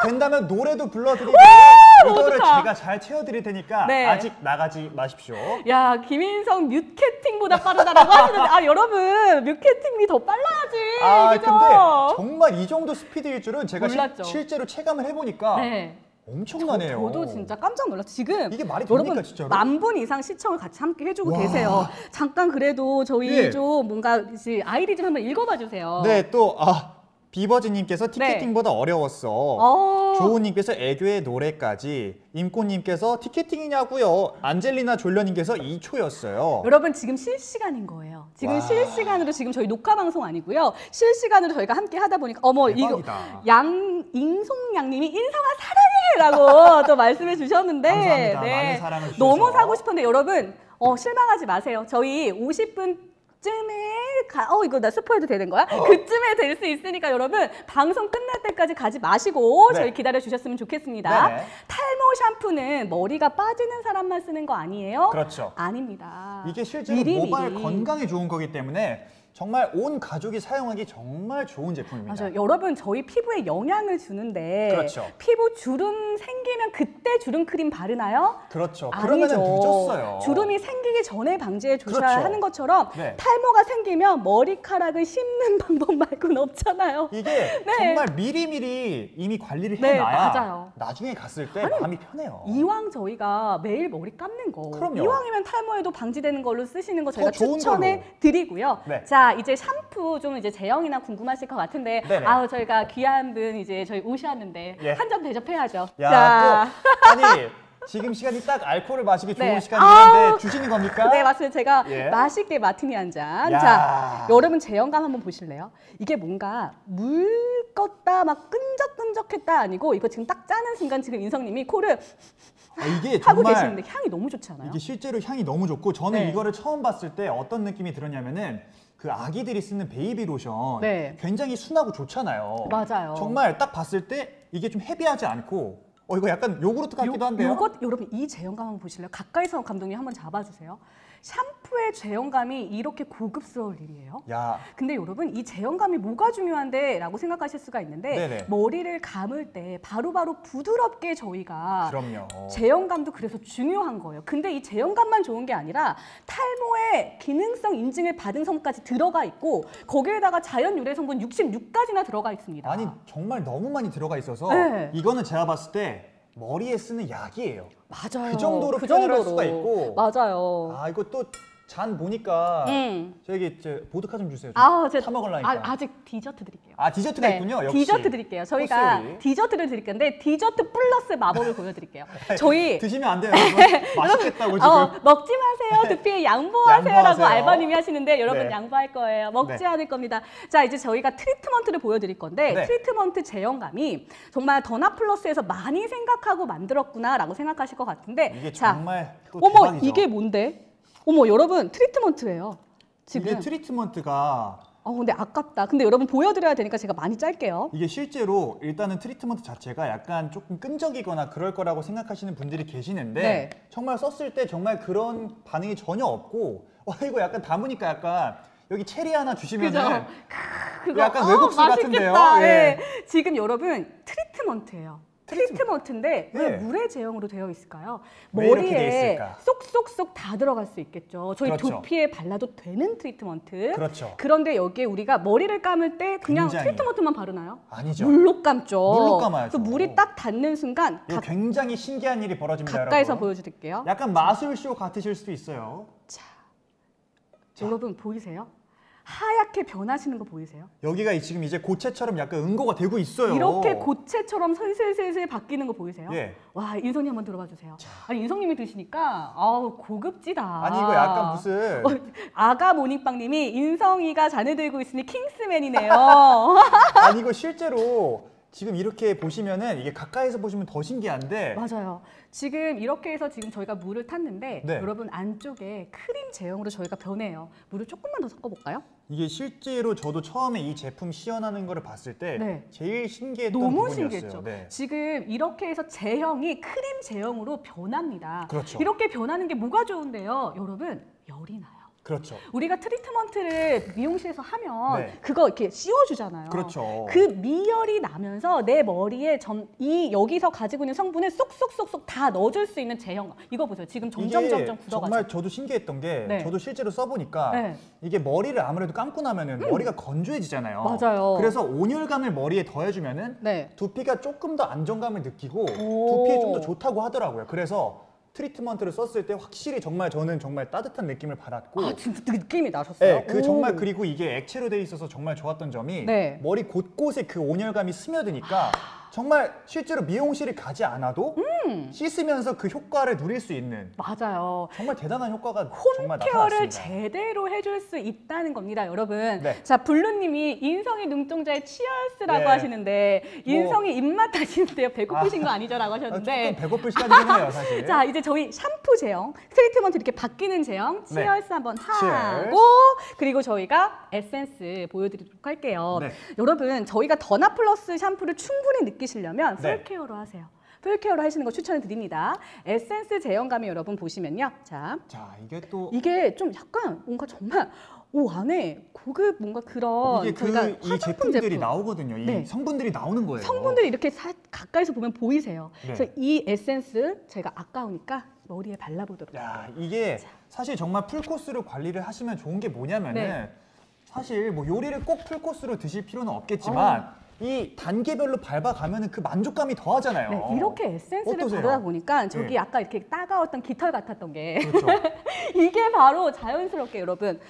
된다면 노래도 불러드리고 *laughs* 이거를 좋다. 제가 잘 채워드릴 테니까 네. 아직 나가지 마십시오. 야, 김인성 뮤캐팅보다 빠르다라고 하시는데, 아, 여러분, 뮤캐팅이 더 빨라야지. 아 그죠? 근데 정말 이 정도 스피드일 줄은 제가 실- 몰랐죠. 실제로 체감을 해보니까 네. 엄청나네요. 저 도 진짜 깜짝 놀랐어요. 지금 이게 말이 여러분 됩니까, 진짜로? 만분 이상 시청을 같이 함께 해주고 와. 계세요. 잠깐 그래도 저희 예. 좀 뭔가 이제 아이디 좀 한번 읽어봐 주세요. 네, 또 아, 비버즈님께서 티켓팅보다 어려웠어. 어. 조우님께서 애교의 노래까지, 임꼬님께서 티켓팅이냐고요. 안젤리나 졸려님께서 2초였어요. 여러분 지금 실시간인 거예요. 지금 와. 실시간으로 지금 저희 녹화 방송 아니고요. 실시간으로 저희가 함께 하다 보니까 어머 이거 대박이다. 양 잉송양님이 인성아 사랑해라고 *laughs* 또 말씀해 주셨는데 감사합니다. 많은 사랑을 주셔서. 너무 사고 싶은데 여러분 어, 실망하지 마세요. 저희 50분 쯤에 가, 어 이거 나 스포해도 되는 거야? 그쯤에 될 수 있으니까 여러분 방송 끝날 때까지 가지 마시고 네. 저희 기다려 주셨으면 좋겠습니다. 네네. 탈모 샴푸는 머리가 빠지는 사람만 쓰는 거 아니에요? 그렇죠. 아닙니다. 이게 실제로 미리미리. 모발 건강에 좋은 거기 때문에 정말 온 가족이 사용하기 정말 좋은 제품입니다. 맞아요. 여러분 저희 피부에 영향을 주는데 그렇죠. 피부 주름 생기면 그때 주름 크림 바르나요? 그렇죠. 그러면. 늦었어요. 주름이 생기기 전에 방지해 주셔야 그렇죠. 하는 것처럼 네. 탈모가 생기면 머리카락을 심는 *laughs* 방법 말고는 없잖아요. 이게 네. 정말 미리미리 이미 관리를 네, 해놔야 맞아요. 나중에 갔을 때 마음이 편해요. 이왕 저희가 매일 머리 감는 거 그럼요. 이왕이면 탈모에도 방지되는 걸로 쓰시는 거더 저희가 추천해. 드리고요. 네. 자 이제 샴푸 좀 이제 제형이나 궁금하실 것 같은데 네네. 아우 저희가 귀한 분 이제 저희 오셨는데 예. 한 잔 대접해야죠. 야, 자. 또 아니 지금 시간이 딱 알코올을 마시기 좋은 네. 시간인데 아우. 주시는 겁니까? 네 맞습니다. 제가 예. 맛있게 마티니 한 잔. 야. 자 여러분 제형감 한번 보실래요? 이게 뭔가 묽었다 막 끈적끈 끈적했다 아니고 이거 지금 딱 짜는 순간 지금 인성님이 코를 아, 이게 하고 정말 계시는데 향이 너무 좋지 않아요? 이게 실제로 향이 너무 좋고 저는 네. 이거를 처음 봤을 때 어떤 느낌이 들었냐면은 그 아기들이 쓰는 베이비 로션 네. 굉장히 순하고 좋잖아요. 맞아요. 정말 딱 봤을 때 이게 좀 heavy하지 않고 어 이거 약간 요구르트 같기도 한데요. 요것 여러분 이 제형감 한번 보실래요? 가까이서 감독님 한번 잡아주세요. 샴푸의 제형감이 이렇게 고급스러울 일이에요? 야, 근데 여러분 이 제형감이 뭐가 중요한데 라고 생각하실 수가 있는데 네네. 머리를 감을 때 바로바로 부드럽게 저희가 그럼요. 제형감도 그래서 중요한 거예요. 근데 이 제형감만 좋은 게 아니라 탈모의 기능성 인증을 받은 성까지 들어가 있고 거기에다가 자연 유래 성분 66가지나 들어가 있습니다. 아니 정말 너무 많이 들어가 있어서 네. 이거는 제가 봤을 때 머리에 쓰는 약이에요. 맞아요. 그 정도로 표현을 할 수가 있고. 맞아요. 아 이거 또 잔 보니까 음. 저기 이제 보드카 좀 주세요. 좀 아, 제가 타 먹으려니까. 아, 아직 디저트 드릴게요. 아 디저트가 네, 있군요. 역시. 디저트 드릴게요. 저희가 코스 요리. 디저트를 드릴 건데 디저트 플러스 마법을 보여드릴게요. *laughs* 저희 드시면 안 돼요. *laughs* 여러분. 맛있겠다고 지금. 어, 먹지 마세요. 두피에 양보하세요라고 양보하세요. 알바님이 하시는데 여러분 네. 양보할 거예요. 먹지 네. 않을 겁니다. 자 이제 저희가 트리트먼트를 보여드릴 건데 네. 트리트먼트 제형감이 정말 더나 플러스에서 많이 생각하고 만들었구나라고 생각하실 것 같은데 이게 자 정말 또 어머 대박이죠. 이게 뭔데? 어머 여러분 트리트먼트예요. 지금 이게 트리트먼트가 어 근데 아깝다. 근데 여러분 보여드려야 되니까 제가 많이 짤게요. 이게 실제로 일단은 트리트먼트 자체가 약간 조금 끈적이거나 그럴 거라고 생각하시는 분들이 계시는데 네. 정말 썼을 때 정말 그런 반응이 전혀 없고 어 이거 약간 담으니까 약간 여기 체리 하나 주시면은 그거 약간 어, 외국술 같은데요? 맛있겠다. 예. 예. 지금 여러분 트리트먼트예요. 트리트먼트인데 왜 예. 물의 제형으로 되어 있을까요? 왜 이렇게 돼 머리에 있을까? 쏙쏙쏙 다 들어갈 수 있겠죠. 저희 그렇죠. 두피에 발라도 되는 트리트먼트. 그렇죠. 그런데 여기에 우리가 머리를 감을 때 그냥 굉장히. 트리트먼트만 바르나요? 아니죠. 물로 감죠. 물로 감아야죠. 그래서 물이 딱 닿는 순간 이거 가, 굉장히 신기한 일이 벌어집니다. 가까이서 여러분. 보여드릴게요. 약간 마술쇼 같으실 수도 있어요. 여러분 보이세요? 하얗게 변하시는 거 보이세요? 여기가 이- 지금 이제 고체처럼 약간 응고가 되고 있어요. 이렇게 고체처럼 슬슬슬슬 바뀌는 거 보이세요? 예. 와 인성님 한번 들어봐 주세요. 아니 인성님이 드시니까 아우 고급지다. 아니 이거 약간 무슨 어, 아가 모닝빵님이 인성이가 잔을 들고 있으니 킹스맨이네요. *laughs* 아니 이거 실제로 지금 이렇게 보시면은 이게 가까이서 보시면 더 신기한데 맞아요. 지금 이렇게 해서 지금 저희가 물을 탔는데 네. 여러분 안쪽에 크림 제형으로 저희가 변해요. 물을 조금만 더 섞어볼까요? 이게 실제로 저도 처음에 이 제품 시연하는 거를 봤을 때 네. 제일 신기했던 너무 부분이었어요. 신기했죠. 네. 지금 이렇게 해서 제형이 크림 제형으로 변합니다. 그렇죠. 이렇게 변하는 게 뭐가 좋은데요, 여러분 열이 나요. 그렇죠. 우리가 트리트먼트를 미용실에서 하면 네. 그거 이렇게 씌워주잖아요. 그렇죠. 그 미열이 나면서 내 머리에 점, 이 여기서 가지고 있는 성분을 쏙쏙쏙쏙 다 넣어줄 수 있는 제형. 이거 보세요. 지금 점점 이게 점점 굳어가죠. 정말 저도 신기했던 게 네. 저도 실제로 써보니까 네. 음. 이게 머리를 아무래도 감고 나면은 머리가 건조해지잖아요. 맞아요. 그래서 온열감을 머리에 더해주면은 네. 두피가 조금 더 안정감을 느끼고 오. 두피에 좀 더 좋다고 하더라고요. 그래서 트리트먼트를 썼을 때 확실히 정말 저는 정말 따뜻한 느낌을 받았고 아 진짜 느낌이 나셨어요? 네, 그 오. 정말 그리고 이게 액체로 돼 있어서 정말 좋았던 점이 네. 머리 곳곳에 그 온열감이 스며드니까 정말 실제로 미용실을 가지 않아도 음. 씻으면서 그 효과를 누릴 수 있는 맞아요. 정말 대단한 효과가 정말 care를 나타났습니다. 제대로 해줄 수 있다는 겁니다, 여러분. 네. 자, 블루님이 인성이 눈동자에 cheers라고 네. 하시는데 뭐- 인성이 입맛 하시는데요. 배고프신 거 아니죠라고 아, 하셨는데. 조금 배고플 시간이긴 해요, 사실. *laughs* 자, 이제 저희 샴푸 제형, 트리트먼트 이렇게 바뀌는 제형, 네. cheers 한번 cheers. 하고, 그리고 저희가 에센스 보여드리도록 할게요. 네. 여러분, 저희가 더나 플러스 샴푸를 충분히 느끼시려면 네. full care로 하세요. full care로 하시는 거 추천을 드립니다. 에센스 제형감이 여러분 보시면요. 자, 자, 이게 또 이게 좀 약간 뭔가 정말 오 안에 고급 뭔가 그런 이게 그 이 제품들이 제품. 나오거든요. 이 네. 성분들이 나오는 거예요. 성분들이 이렇게 사- 가까이서 보면 보이세요. 네. 그래서 이 에센스 제가 아까우니까 머리에 발라보도록 야, 이게 사실 정말 풀 코스로 관리를 하시면 좋은 게 뭐냐면은 네. 사실 뭐 요리를 꼭 풀코스로 드실 필요는 없겠지만 어. 이 단계별로 밟아가면은 그 만족감이 더하잖아요. 네, 이렇게 에센스를 어떠세요? 바르다 보니까 저기 네. 아까 이렇게 따가웠던 깃털 같았던 게 그렇죠. *laughs* 이게 바로 자연스럽게 여러분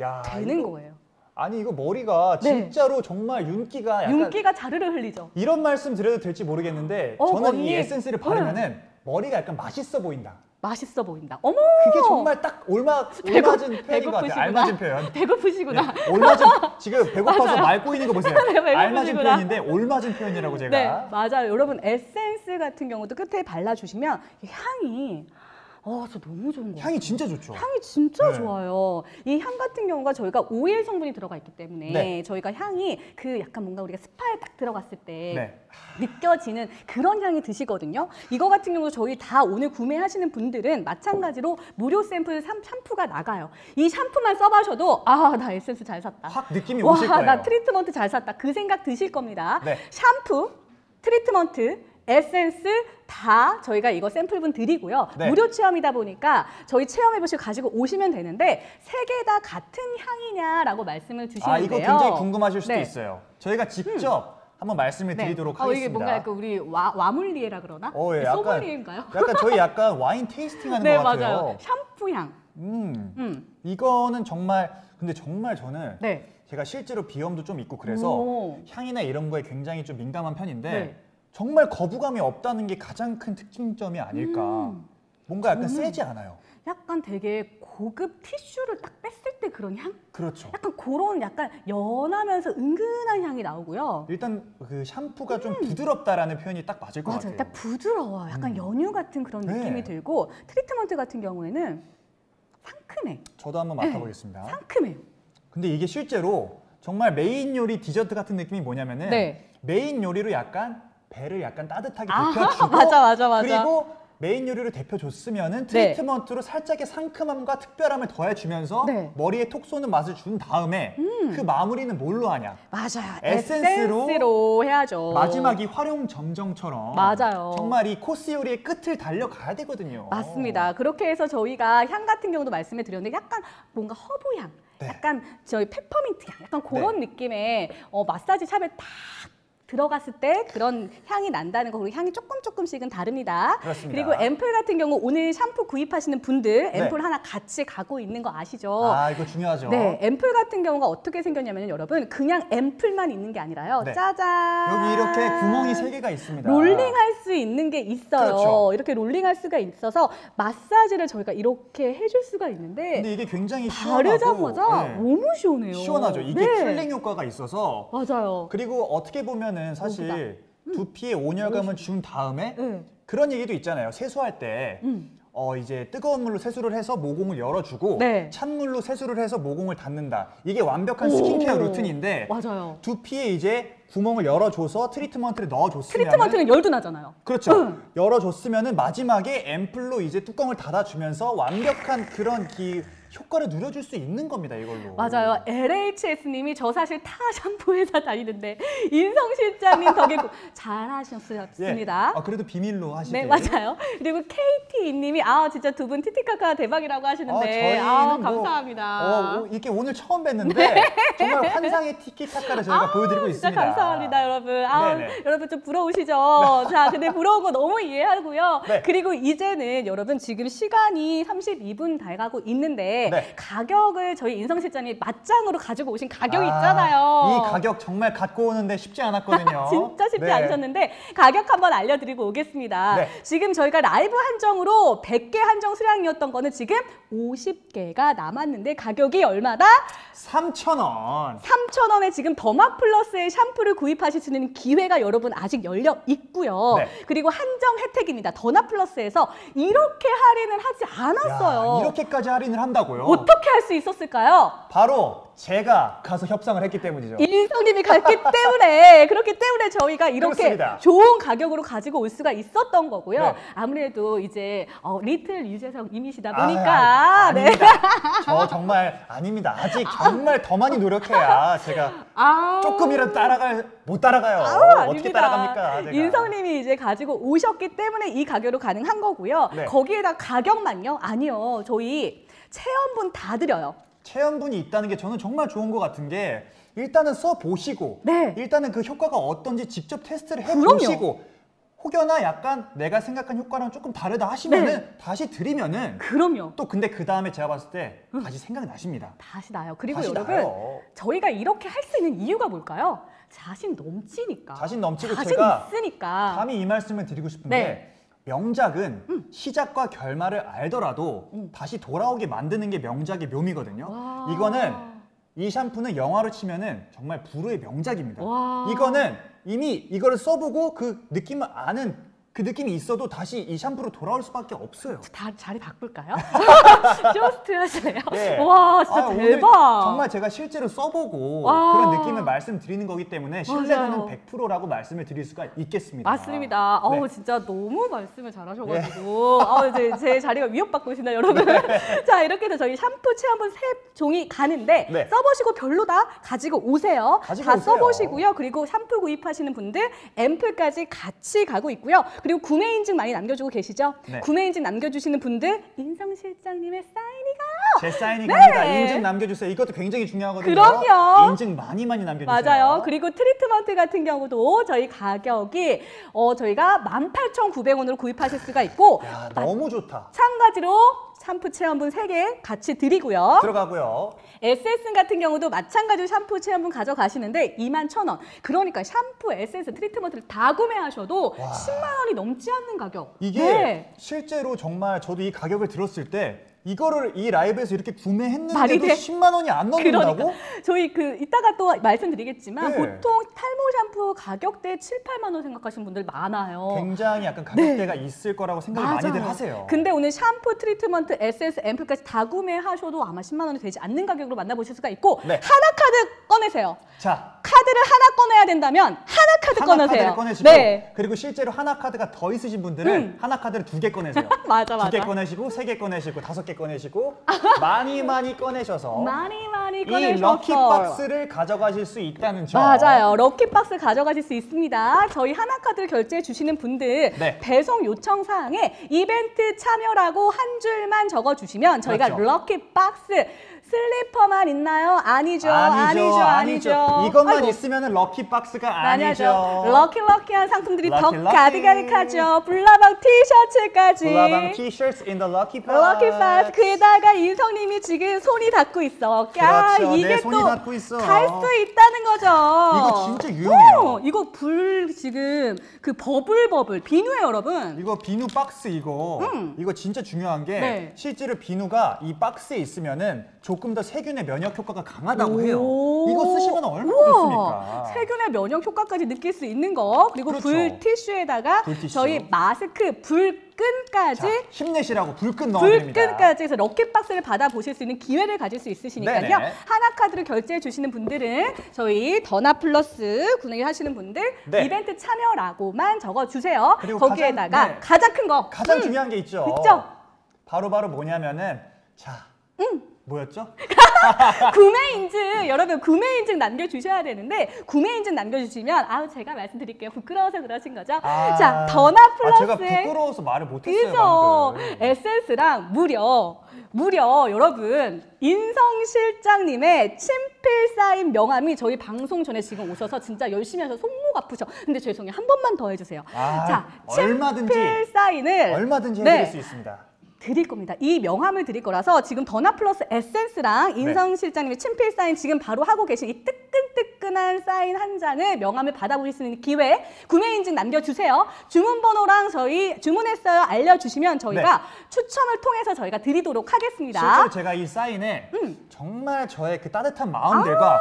야, 되는 이거- 거예요. 아니 이거 머리가 네. 진짜로 정말 윤기가 약간 윤기가 자르르 흘리죠. 이런 말씀 드려도 될지 모르겠는데 어, 저는 언니. 이 에센스를 바르면은 머리가 약간 맛있어 보인다. 맛있어 보인다. 어머! 그게 정말 딱 올마, *laughs* 배고- 올맞은 표현인 것 같아요. 배고프시구나. 알맞은 표현. *laughs* 배고프시구나. 네, 올맞은 지금 배고파서 맞아요. 말 꼬이는 거 보세요. *laughs* 네, 배고프시구나. 알맞은 표현인데 올맞은 표현이라고 제가. 네, 맞아요. 여러분 에센스 같은 경우도 끝에 발라주시면 이 향이 어, 저 너무 좋은 거 향이 진짜 좋죠. 향이 진짜 네. 좋아요. 이 향 같은 경우가 저희가 오일 성분이 들어가 있기 때문에 네. 저희가 향이 그 약간 뭔가 우리가 스파에 딱 들어갔을 때 네. 느껴지는 그런 향이 드시거든요. 이거 같은 경우 저희 다 오늘 구매하시는 분들은 마찬가지로 무료 샘플 샴- 샴푸가 나가요. 이 샴푸만 써봐셔도 아 나 에센스 잘 샀다. 확 느낌이 와, 오실 거예요. 나 트리트먼트 잘 샀다. 그 생각 드실 겁니다. 네. 샴푸, 트리트먼트, 에센스 다 저희가 이거 샘플분 드리고요. 네. 무료 체험이다 보니까 저희 체험해보시고 가지고 오시면 되는데 세 개 다 같은 향이냐라고 말씀을 주시는데요. 아 이거 굉장히 궁금하실 수도 네. 음. 있어요. 저희가 직접 한번 말씀을 드리도록 어, 하겠습니다. 이게 뭔가 약간 우리 와, 와물리에라 그러나? 어, 예, 약간- 소믈리에인가요? 약간 저희 *laughs* 약간 와인 tasting하는 네, 것 같아요. 맞아요. 샴푸 향. 음, 음. 이거는 정말 근데 정말 저는 네. 제가 실제로 비염도 좀 있고 그래서 오. 향이나 이런 거에 굉장히 좀 민감한 편인데 네. 정말 거부감이 없다는 게 가장 큰 특징점이 아닐까. 음. 뭔가 약간 세지 않아요. 약간 되게 고급 티슈를 딱 뺐을 때 그런 향? 그렇죠. 약간 그런 약간 연하면서 은근한 향이 나오고요. 일단 그 샴푸가 좀 부드럽다라는 표현이 딱 맞을 것 음. 맞아요. 같아요. 딱 부드러워. 약간 음. 연유 같은 그런 네. 느낌이 들고 트리트먼트 같은 경우에는 상큼해. 저도 한번 네. 맡아보겠습니다. 상큼해요. 근데 이게 실제로 정말 메인 요리 디저트 같은 느낌이 뭐냐면은 네. 메인 요리로 약간 배를 약간 따뜻하게 아, 데펴주고 맞아, 맞아, 맞아. 그리고 메인 요리로 데펴줬으면은 트리트먼트로 살짝의 상큼함과 특별함을 더해주면서 네. 머리에 톡 쏘는 맛을 준 다음에 그 마무리는 뭘로 하냐? 맞아요. 에센스로 에센스로 해야죠. 마지막이 화룡점정처럼 맞아요. 정말 이 코스 요리의 끝을 달려가야 되거든요. 맞습니다. 그렇게 해서 저희가 향 같은 경우도 말씀을 드렸는데 약간 뭔가 허브 향, 네. 약간 저희 페퍼민트 향, 약간 그런 느낌의 어, 마사지 샵에 딱 들어갔을 때 그런 향이 난다는 거 그리고 향이 조금 조금씩은 다릅니다. 그렇습니다. 그리고 앰플 같은 경우 오늘 샴푸 구입하시는 분들 네. 앰플 하나 같이 가고 있는 거 아시죠? 아 이거 중요하죠. 네, 앰플 같은 경우가 어떻게 생겼냐면 여러분 그냥 앰플만 있는 게 아니라요. 네. 짜잔. 여기 이렇게 구멍이 세 개가 있습니다. 롤링할 수 있는 게 있어요. 그렇죠. 이렇게 롤링할 수가 있어서 마사지를 저희가 이렇게 해줄 수가 있는데 근데 이게 굉장히 바르자마자 네. 너무 시원해요. 시원하죠. 이게 네. cooling 효과가 있어서 맞아요. 그리고 어떻게 보면 은 사실 두피에 온열감을 준 다음에 네. 그런 얘기도 있잖아요. 세수할 때 음. 어 이제 뜨거운 물로 세수를 해서 모공을 열어주고 네. 찬물로 세수를 해서 모공을 닫는다. 이게 완벽한 스킨케어 오. 루틴인데 맞아요. 두피에 이제 구멍을 열어줘서 트리트먼트를 넣어줬으면 트리트먼트는 열도 나잖아요. 그렇죠. 응. 열어줬으면 은 마지막에 앰플로 이제 뚜껑을 닫아주면서 완벽한 그런 기 효과를 누려줄 수 있는 겁니다. 이걸로. 맞아요. LHS님이 저 사실 타 샴푸 회사 다니는데 인성 실장님 덕에 고- *laughs* 잘하셨습니다. 예. 아, 그래도 비밀로 하시길. 네 맞아요. 그리고 KT님이 아 진짜 두 분 티티카카 대박이라고 하시는데 아, 아, 뭐, 감사합니다. 어, 오, 이렇게 오늘 처음 뵀는데 정말 *laughs* 환상의 티키타카를 저희가 보여드리고 아, 진짜 있습니다. 감사합니다, 여러분. 아, 네네. 여러분 좀 부러우시죠? *laughs* 자, 근데 부러운 거 너무 이해하고요. 네. 그리고 이제는 여러분 지금 시간이 32분 돼가고 있는데 네. 가격을 저희 인성 실장님 맞짱으로 가지고 오신 가격이 아, 있잖아요. 이 가격 정말 갖고 오는데 쉽지 않았거든요. *laughs* 진짜 쉽지 네. 않으셨는데 가격 한번 알려드리고 오겠습니다. 네. 지금 저희가 라이브 한정으로 100개 한정 수량이었던 거는 지금 50개가 남았는데 가격이 얼마다? 3,000원. 3,000원에 지금 더마 플러스의 샴푸를 구입하실 수 있는 기회가 여러분 아직 열려 있고요. 네. 그리고 한정 혜택입니다. 더나 플러스에서 이렇게 할인을 하지 않았어요. 야, 이렇게까지 할인을 한다고요? 어떻게 할 수 있었을까요? 바로 제가 가서 협상을 했기 때문이죠. 일성님이 갔기 *laughs* 때문에 그렇기 때문에 저희가 이렇게 그렇습니다. 좋은 가격으로 가지고 올 수가 있었던 거고요. 네. 아무래도 이제 어, 리틀 유재석 님이시다 아, 보니까 네. 아닙니다. *laughs* 저 정말 아닙니다. 아직 정말 더 많이 노력해야 제가 아. 조금이라도 따라갈 못 따라가요. 아우, 어떻게 아닙니다. 따라갑니까? 제가. 인성님이 이제 가지고 오셨기 때문에 이 가격으로 가능한 거고요. 네. 거기에다 가격만요? 아니요. 저희 체험분 다 드려요. 체험분이 있다는 게 저는 정말 좋은 것 같은 게 일단은 써 보시고 네. 일단은 그 효과가 어떤지 직접 테스트를 해 그럼요. 보시고 혹여나 약간 내가 생각한 효과랑 조금 다르다 하시면은 네. 다시 드리면은 그럼요. 또 근데 그 다음에 제가 봤을 때 다시 생각이 나십니다. 다시 나요. 그리고 다시 여러분 나요. 저희가 이렇게 할 수 있는 이유가 뭘까요? 자신 넘치니까. 자신 넘치고 자신 제가 있으니까. 감히 이 말씀을 드리고 싶은 네. 게 명작은 음. 시작과 결말을 알더라도 다시 돌아오게 만드는 게 명작의 묘미거든요. 와. 이거는 이 샴푸는 영화로 치면은 정말 불후의 명작입니다. 와. 이거는 이미 이거를 써보고 그 느낌을 아는 그 느낌이 있어도 다시 이 샴푸로 돌아올 수밖에 없어요. 다 자리 바꿀까요? *laughs* 쇼스트 하실래요? 예. 와 진짜 아, 대박. 정말 제가 실제로 써보고 와. 그런 느낌을 말씀드리는 거기 때문에 신뢰도는 맞아요. 100%라고 말씀을 드릴 수가 있겠습니다. 맞습니다. 네. 어우 진짜 너무 말씀을 잘하셔가지고 *laughs* 아 이제 제 자리가 위협받고 있나 여러분. *laughs* 자 이렇게 해서 저희 샴푸 체험분 세 종이 가는데 네. 써보시고 별로다 가지고 오세요. 가지고 다 오세요. 써보시고요. 그리고 샴푸 구입하시는 분들 앰플까지 같이 가고 있고요. 그리고 구매 인증 많이 남겨주고 계시죠? 네. 구매 인증 남겨주시는 분들 인성 실장님의 사인이 가요. 제 사인이 네. 갑니다. 인증 남겨주세요. 이것도 굉장히 중요하거든요. 그럼요. 인증 많이 많이 남겨주세요. 맞아요. 그리고 트리트먼트 같은 경우도 저희 가격이 어 저희가 18,900원으로 구입하실 수가 있고 야, 너무 좋다. 마찬가지로 샴푸 체험분 3개 같이 드리고요. 들어가고요. 에센스 같은 경우도 마찬가지로 샴푸 체험분 가져가시는데 21,000원. 그러니까 샴푸, 에센스, 트리트먼트를 다 구매하셔도 10만 원이 넘지 않는 가격. 이게 네. 실제로 정말 저도 이 가격을 들었을 때 이거를 이 라이브에서 이렇게 구매했는데도 돼? 10만 원이 안 넘는다고? 그러니까 저희 그 이따가 또 말씀드리겠지만 네. 보통 탈모 샴푸 가격대 7, 8만 원 생각하시는 분들 많아요. 굉장히 약간 가격대가 있을 거라고 생각을 많이들 네. 맞아요. 하세요. 근데 오늘 샴푸, 트리트먼트, 에센스, 앰플까지 다 구매하셔도 아마 10만 원이 되지 않는 가격으로 만나보실 수가 있고 네. 하나 카드 꺼내세요. 자, 카드를 하나 꺼내야 된다면 하나 카드 하나 꺼내세요. 카드를 꺼내시고 네. 그리고 실제로 하나 카드가 더 있으신 분들은 음. 하나 카드를 두 개 꺼내세요. *laughs* 맞아, 두개 맞아. 꺼내시고 세 개 꺼내시고 다섯 개 꺼내시고 많이 많이 꺼내셔서 많이 많이 이 꺼내셔서 lucky box를 가져가실 수 있다는 점. 맞아요. lucky box 가져가실 수 있습니다. 저희 하나카드를 결제해 주시는 분들 네. 배송 요청 사항에 이벤트 참여라고 한 줄만 적어주시면 저희가 그렇죠. lucky box 슬리퍼만 있나요? 아니죠. 아니죠. 아니죠. 이것만 아이고. 있으면 lucky box가 아니죠. 아니죠. lucky lucky한 상품들이 더 lucky, lucky. 가득가득하죠. 블라방 티셔츠까지. 블라방 티셔츠 in the lucky box. 럭키 박스 그에다가 인성님이 지금 손이 닿고 있어. 야, 그렇죠. 이게 내 손이 또 닿고 있어. 갈수 있다는 거죠. 이거 진짜 유용해요. 어, 이거 불 지금 그 버블 버블 비누에 여러분. 이거 비누 박스 이거 이거 진짜 중요한 게 음. 네. 실제로 비누가 이 박스에 있으면은 조금 더 세균의 면역 효과가 강하다고 해요. 오. 이거 쓰시면 얼마나 우와. 좋습니까? 세균의 면역 효과까지 느낄 수 있는 거 그리고 그렇죠. 불 티슈에다가 불티슈. 저희 마스크 불 끈까지 자, 힘내시라고 불끈 넣어드립니다. 불끈까지 해서 럭키박스를 받아보실 수 있는 기회를 가질 수 있으시니까요. 네네. 하나카드를 결제해 주시는 분들은 저희 더나 플러스 구매하시는 분들 네. 이벤트 참여라고만 적어주세요. 거기에다가 가장- 네. 가장, 큰 거. 가장 음, 중요한 게 있죠. 있죠? 바로 바로 뭐냐면은 자 뭐였죠? *laughs* 구매 인증 여러분 구매 인증 남겨주셔야 되는데 구매 인증 남겨주시면 아우 제가 말씀드릴게요 부끄러워서 그러신 거죠 아, 자 더나 아, 제가 부끄러워서 말을 못했어요. 그죠. 에센스랑 무려 무려 여러분 인성 실장님의 친필 사인 명함이 저희 방송 전에 지금 오셔서 진짜 열심히 하셔서 손목 아프셔 근데 죄송해요 한 번만 더 해주세요 아, 자 얼마든지, 친필 사인을 얼마든지 네. 해드릴 수 있습니다. 드릴 겁니다. 이 명함을 드릴 거라서 지금 더나 플러스 에센스랑 인성 실장님의 친필 사인 지금 바로 하고 계신 이 뜨끈뜨끈한 사인 한 장을 명함을 받아보실 수 있는 기회 구매 인증 남겨주세요. 주문 번호랑 저희 주문했어요 알려주시면 저희가 추첨을 통해서 저희가 드리도록 하겠습니다. 실제로 제가 이 사인에 음. 정말 저의 그 따뜻한 마음들과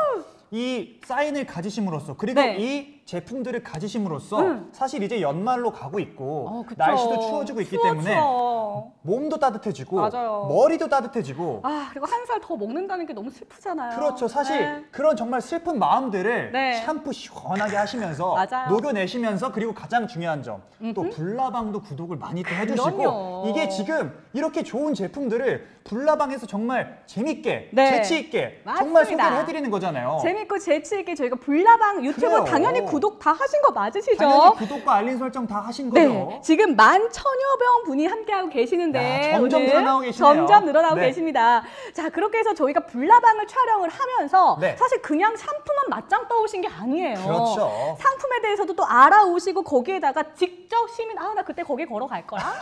이 사인을 가지심으로써 그리고 네. 이 제품들을 가지심으로써 음. 사실 이제 연말로 가고 있고 어, 그쵸. 날씨도 추워지고 있기 때문에 추워져. 몸도 따뜻해지고 맞아요. 머리도 따뜻해지고 아 그리고 한 살 더 먹는다는 게 너무 슬프잖아요. 그렇죠. 사실 네. 그런 정말 슬픈 마음들을 네. 샴푸 시원하게 하시면서. *laughs* 녹여내시면서 그리고 가장 중요한 점 또 불나방도 구독을 많이 또 해주시고. 이게 지금 이렇게 좋은 제품들을 불나방에서 정말 재밌게 네. 재치 있게 정말 맞습니다. 소개를 해드리는 거잖아요. 재밌고 재치 있게 저희가 불나방 유튜브 그래요. 당연히 구독 다 하신 거 맞으시죠? 당연히 구독과 알림 설정 다 하신 거죠. 네, 지금 만 천여 명 분이 함께하고 계시는데 야, 점점 늘어나고 계시네요. 점점 늘어나고 네. 계십니다. 자, 그렇게 해서 저희가 불나방을 촬영을 하면서 네. 사실 그냥 샴푸만 맞짱 떠오신 게 아니에요. 그렇죠. 상품에 대해서도 또 알아오시고 거기에다가 직접 시민 아 나 그때 거기 걸어갈 거야. *laughs*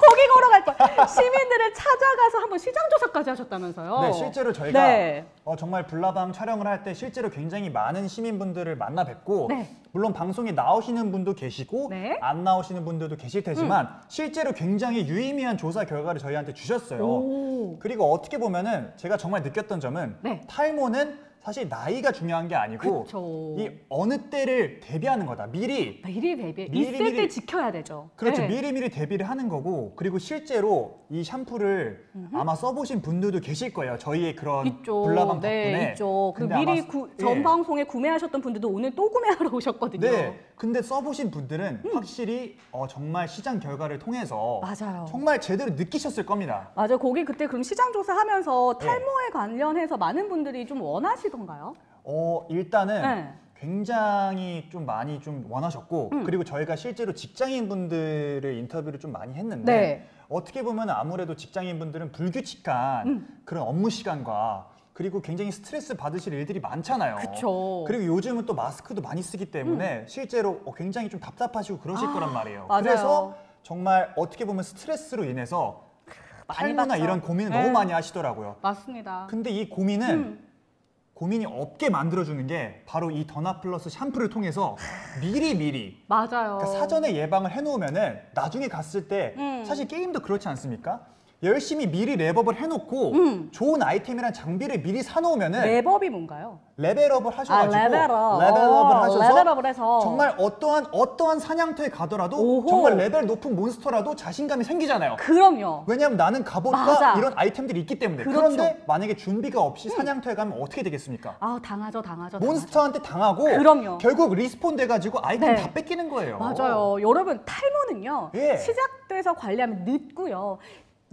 거기 걸어갈 거야. 시민들을 찾아가서 한번 시장 조사까지 하셨다면서요. 네, 실제로 저희가 네. 어, 정말 불나방 촬영을 할 때 실제로 굉장히 많은 시민분들을 만나 뵙고 네. 물론 방송에 나오시는 분도 계시고 네. 안 나오시는 분들도 계실 테지만 실제로 굉장히 유의미한 조사 결과를 저희한테 주셨어요. 오. 그리고 어떻게 보면은 제가 정말 느꼈던 점은 네. 탈모는 사실 나이가 중요한 게 아니고 그쵸. 이 어느 때를 대비하는 거다. 미리 미리 베비 미리, 있을 미리. 때 지켜야 되죠. 그렇죠. 네. 미리 미리 대비를 하는 거고 그리고 실제로 이 샴푸를 아마 써보신 분들도 계실 거예요. 저희의 그런 있죠. 블라방 네, 덕분에. 있죠. 그 근데 미리 아마- 구, 예. 전 방송에 구매하셨던 분들도 오늘 또 구매하러 오셨거든요. 네. 근데 써보신 분들은 확실히 어, 정말 시장 결과를 통해서 맞아요. 정말 제대로 느끼셨을 겁니다. 맞아 요. 거기 그때 그럼 시장 조사하면서 네. 탈모에 관련해서 많은 분들이 좀원 하시던가요? 어, 일단은 네. 굉장히 좀 많이 좀 원하셨고 음. 그리고 저희가 실제로 직장인 분들을 인터뷰를 좀 많이 했는데 네. 어떻게 보면 아무래도 직장인 분들은 불규칙한 음. 그런 업무 시간과 그리고 굉장히 스트레스 받으실 일들이 많잖아요. 그쵸. 그리고 요즘은 또 마스크도 많이 쓰기 때문에 실제로 어, 굉장히 좀 답답하시고 그러실 아, 거란 말이에요. 맞아요. 그래서 정말 어떻게 보면 스트레스로 인해서 많이 탈모나 받죠. 이런 고민을 네. 너무 많이 하시더라고요. 맞습니다. 근데 이 고민은 음. 고민이 없게 만들어주는 게 바로 이 더나 플러스 샴푸를 통해서 미리 미리 *laughs* 맞아요. 그러니까 사전에 예방을 해놓으면은 나중에 갔을 때 음. 사실 게임도 그렇지 않습니까? 열심히 미리 렙업을 해놓고 음. 좋은 아이템이랑 장비를 미리 사놓으면은 렙업이 뭔가요? level up을 아, 하셔가지고 level up. level up을 어, 하셔서 level up을 해서. 정말 어떠한 어떠한 사냥터에 가더라도 오호. 정말 레벨 높은 몬스터라도 자신감이 생기잖아요. 그럼요. 왜냐하면 나는 갑옷과 맞아. 이런 아이템들이 있기 때문에 그렇죠. 그런데 만약에 준비가 없이 사냥터에 가면 어떻게 되겠습니까? 아, 당하죠, 당하죠. 몬스터한테 당하고 그럼요. 결국 respawn 돼가지고 아이템 네. 다 뺏기는 거예요. 맞아요. 여러분 탈모는요. 예. 시작돼서 관리하면 늦고요.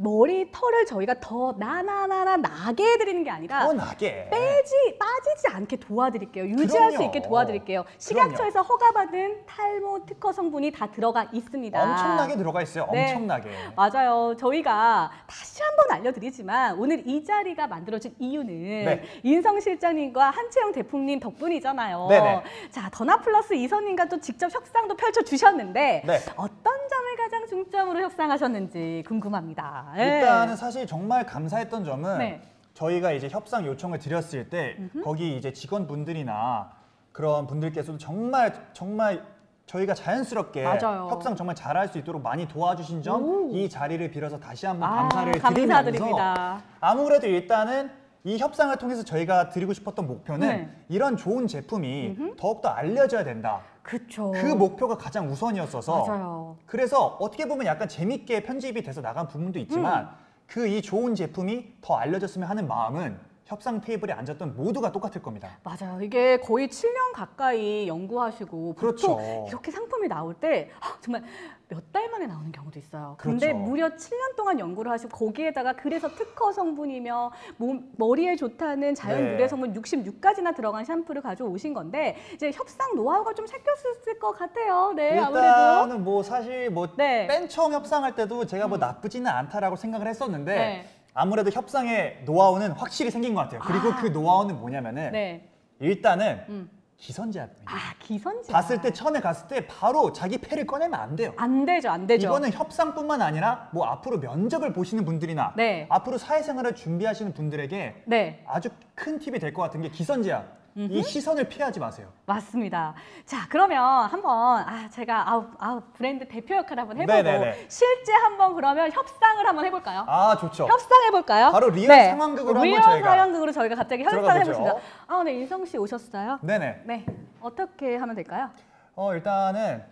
머리 털을 저희가 더 나나나나 나게 해드리는 게 아니라 더 나게. 빼지 빠지지 않게 도와드릴게요. 유지할 수 그럼요. 있게 도와드릴게요. 식약처에서 허가받은 탈모 특허 성분이 다 들어가 있습니다. 엄청나게 들어가 있어요. 네. 엄청나게. 맞아요. 저희가 다시 한번 알려드리지만 오늘 이 자리가 만들어진 이유는 네. 인성 실장님과 한채영 대표님 덕분이잖아요. 네네. 자, 더나플러스 이선님과 또 직접 협상도 펼쳐 주셨는데 네. 어떤 점을 가장 중점으로 협상하셨는지 궁금합니다. 예. 일단은 사실 정말 감사했던 점은 네. 저희가 이제 협상 요청을 드렸을 때 거기 이제 직원분들이나 그런 분들께서도 정말 정말 저희가 자연스럽게 맞아요. 협상 정말 잘할 수 있도록 많이 도와주신 오. 점이 자리를 빌어서 다시 한번 아, 감사를 감사드립니다. 드리면서 아무래도 일단은 이 협상을 통해서 저희가 드리고 싶었던 목표는 네. 이런 좋은 제품이 더욱더 알려져야 된다. 그쵸. 그 목표가 가장 우선이었어서 맞아요. 그래서 어떻게 보면 약간 재밌게 편집이 돼서 나간 부분도 있지만 음. 그이 좋은 제품이 더 알려졌으면 하는 마음은 협상 테이블에 앉았던 모두가 똑같을 겁니다. 맞아요. 이게 거의 7년 가까이 연구하시고 보통 그렇죠. 이렇게 상품이 나올 때 아, 정말 몇 달 만에 나오는 경우도 있어요. 근데 그렇죠. 무려 7년 동안 연구를 하시고 거기에다가 그래서 특허 성분이며 몸, 머리에 좋다는 자연 네. 유래 성분 66가지나 들어간 샴푸를 가져오신 건데 이제 협상 노하우가 좀 섞였을 것 같아요. 네, 아무래도. 일단은 뭐 사실 뭐 네. 맨 처음 협상할 때도 제가 뭐 나쁘지는 않다라고 생각을 했었는데 네. 아무래도 협상의 노하우는 확실히 생긴 것 같아요. 그리고 그 노하우는 뭐냐면은 네. 일단은 음. 기선 제압입니다. 아, 기선제. 봤을 때 처음에 갔을 때 바로 자기 패를 꺼내면 안 돼요. 안 되죠, 안 되죠. 이거는 협상뿐만 아니라 뭐 앞으로 면접을 보시는 분들이나 네. 앞으로 사회생활을 준비하시는 분들에게 네. 아주 큰 팁이 될 것 같은 게 기선제압. 이 시선을 피하지 마세요. 맞습니다. 자, 그러면 한번 아 제가 아우 아우 브랜드 대표 역할 한번 해보고 네네네. 실제 한번 그러면 협상을 한번 해볼까요? 아 좋죠. 협상해 볼까요? 바로 real 상황극으로 한번 real 저희가 상황극으로 저희가 갑자기 들어가 협상해 보죠. 보겠습니다. 아, 네 인성 씨 오셨어요? 네네. 네, 어떻게 하면 될까요? 어 일단은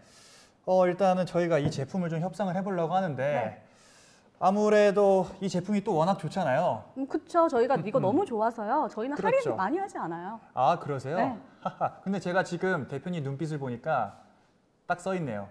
어 일단은 저희가 이 제품을 좀 협상을 해보려고 하는데 네. 아무래도 이 제품이 또 워낙 좋잖아요. 음, 그쵸. 저희가 이거 너무 좋아서요. 저희는 그렇죠. 할인 많이 하지 않아요. 아 그러세요? 네. *laughs* 근데 제가 지금 대표님 눈빛을 보니까 딱 써 있네요.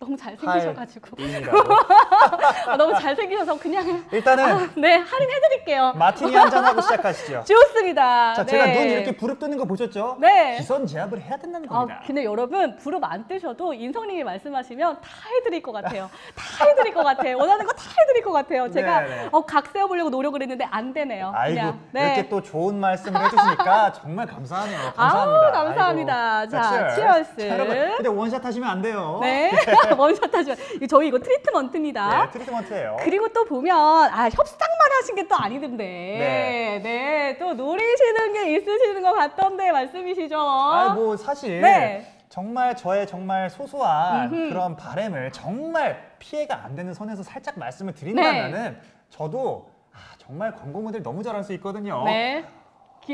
너무 잘생기셔가지고 인이라고. *laughs* 아, 너무 잘생기셔서 그냥 일단은 아, 네 할인해드릴게요. 마티니 한잔 하고 시작하시죠. *laughs* 좋습니다. 자, 제가 네. 눈 이렇게 부릅 뜨는 거 보셨죠? 네. 기선 제압을 해야 된다는 겁니다. 아, 근데 여러분 부릅 안 뜨셔도 인성님이 말씀하시면 다 해드릴 것 같아요. 다 해드릴 것 같아요. 원하는 거 다 해드릴 것 같아요. 제가 네네. 어, 각 세워보려고 노력을 했는데 안 되네요. 아이고 그냥. 네. 이렇게 또 좋은 말씀을 해주시니까 *laughs* 정말 감사하네요. 아우, 감사합니다. 감사합니다. 아이고. 자. Cheers. 자, 여러분, 근데 원샷 하시면 안 돼요. 네. 원샷 하지 마. 저희 이거 트리트먼트입니다. 네, 트리트먼트예요. 그리고 또 보면 아 협상만 하신 게 또 아니던데. 네. 네. 또 노리시는 게 있으시는 것 같던데 말씀이시죠? 아, 뭐 사실 네. 정말 저의 정말 소소한 음흠. 그런 바램을 정말 피해가 안 되는 선에서 살짝 말씀을 네. 드린다면은 저도 아, 정말 광고 모델 너무 잘할 수 있거든요. 네.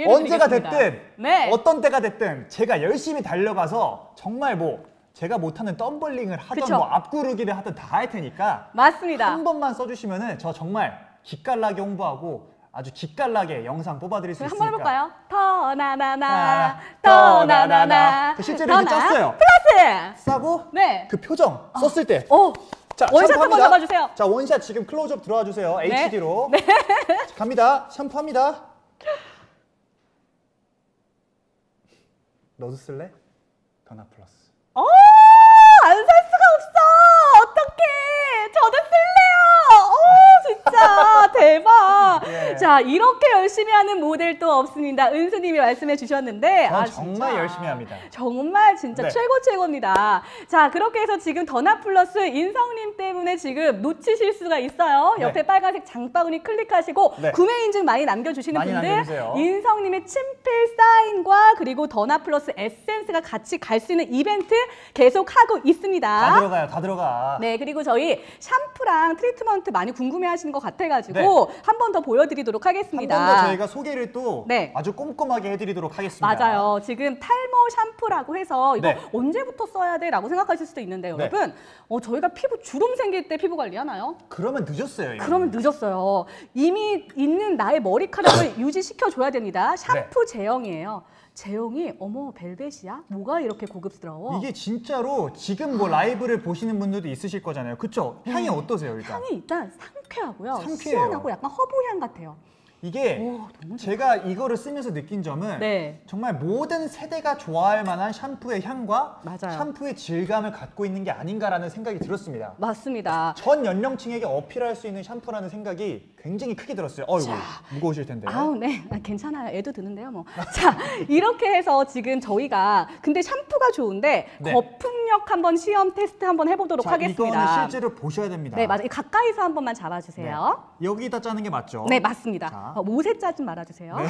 언제가 드리겠습니다. 됐든 네. 어떤 때가 됐든 제가 열심히 달려가서 정말 뭐 제가 못하는 덤블링을 하던 그쵸. 뭐 앞구르기를 하든 다 할 테니까 맞습니다. 한 번만 써주시면은 저 정말 기깔나게 홍보하고 아주 기깔나게 영상 뽑아드릴 수 저희 있으니까 한번 해볼까요? 더 나나나 아, 나나나 나나나. 실제로 이제 더 나. 짰어요. 플러스 싸고 네. 그 표정 썼을 때 오 자, 원샷 샴푸합니다. 한번 잡아주세요. 자, 원샷 지금 클로즈업 들어와 주세요. 네. HD로. 자, 갑니다. 샴푸합니다. *laughs* 너도 쓸래? 더나 플러스. 오, 대박. 예. 자, 이렇게 열심히 하는 모델 또 없습니다. 은수님이 말씀해 주셨는데. 전 아, 정말 진짜. 열심히 합니다. 정말 진짜 네. 최고 최고입니다. 자, 그렇게 해서 지금 더나 플러스 인성님 때문에 지금 놓치실 수가 있어요. 옆에 네. 빨간색 장바구니 클릭하시고 네. 구매 인증 많이 남겨주시는 많이 분들 남겨주세요. 인성님의 친필 사인과 그리고 더나 플러스 에센스가 같이 갈 수 있는 이벤트 계속 하고 있습니다. 다 들어가요. 다 들어가. 네, 그리고 저희 샴푸랑 트리트먼트 많이 궁금해 하시는 것 같아가지고 한번 더 보여드리도록 네. 한 하겠습니다. 번더 저희가 소개를 또 네. 아주 꼼꼼하게 해드리도록 하겠습니다. 맞아요. 지금 탈모 샴푸라고 해서 이거 네. 언제부터 써야 돼? 라고 생각하실 수도 있는데 네. 여러분, 어, 저희가 피부 주름 생길 때 피부 관리 하나요? 그러면 늦었어요. 이거. 그러면 늦었어요. 이미 있는 나의 머리카락을 *coughs* 유지시켜줘야 됩니다. 샴푸 제형이에요. 제형이 어머 벨벳이야? 뭐가 이렇게 고급스러워? 이게 진짜로 지금 뭐 라이브를 보시는 분들도 있으실 거잖아요. 그쵸? 향이 어떠세요, 일단? 향이 일단 상쾌하고요. 상쾌해요. 시원하고 약간 허브향 같아요. 이게 오, 너무 제가 이거를 쓰면서 느낀 점은 네. 정말 모든 세대가 좋아할 만한 샴푸의 향과 맞아요. 샴푸의 질감을 갖고 있는 게 아닌가라는 생각이 들었습니다. 맞습니다. 전 연령층에게 어필할 수 있는 샴푸라는 생각이 굉장히 크게 들었어요. 어이구, 무거우실 텐데. 아우, 네. 아, 괜찮아요. 애도 드는데요, 뭐. *laughs* 자, 이렇게 해서 지금 저희가 근데 샴푸가 좋은데 네. 거품력 한번 시험 테스트 한번 해보도록 자, 하겠습니다. 이거는 실제로 보셔야 됩니다. 네, 맞아요. 가까이서 한 번만 네. 잡아주세요. 여기다 짜는 게 맞죠? 네, 맞습니다. 자. 어, 모세 짜지 말아주세요. 네.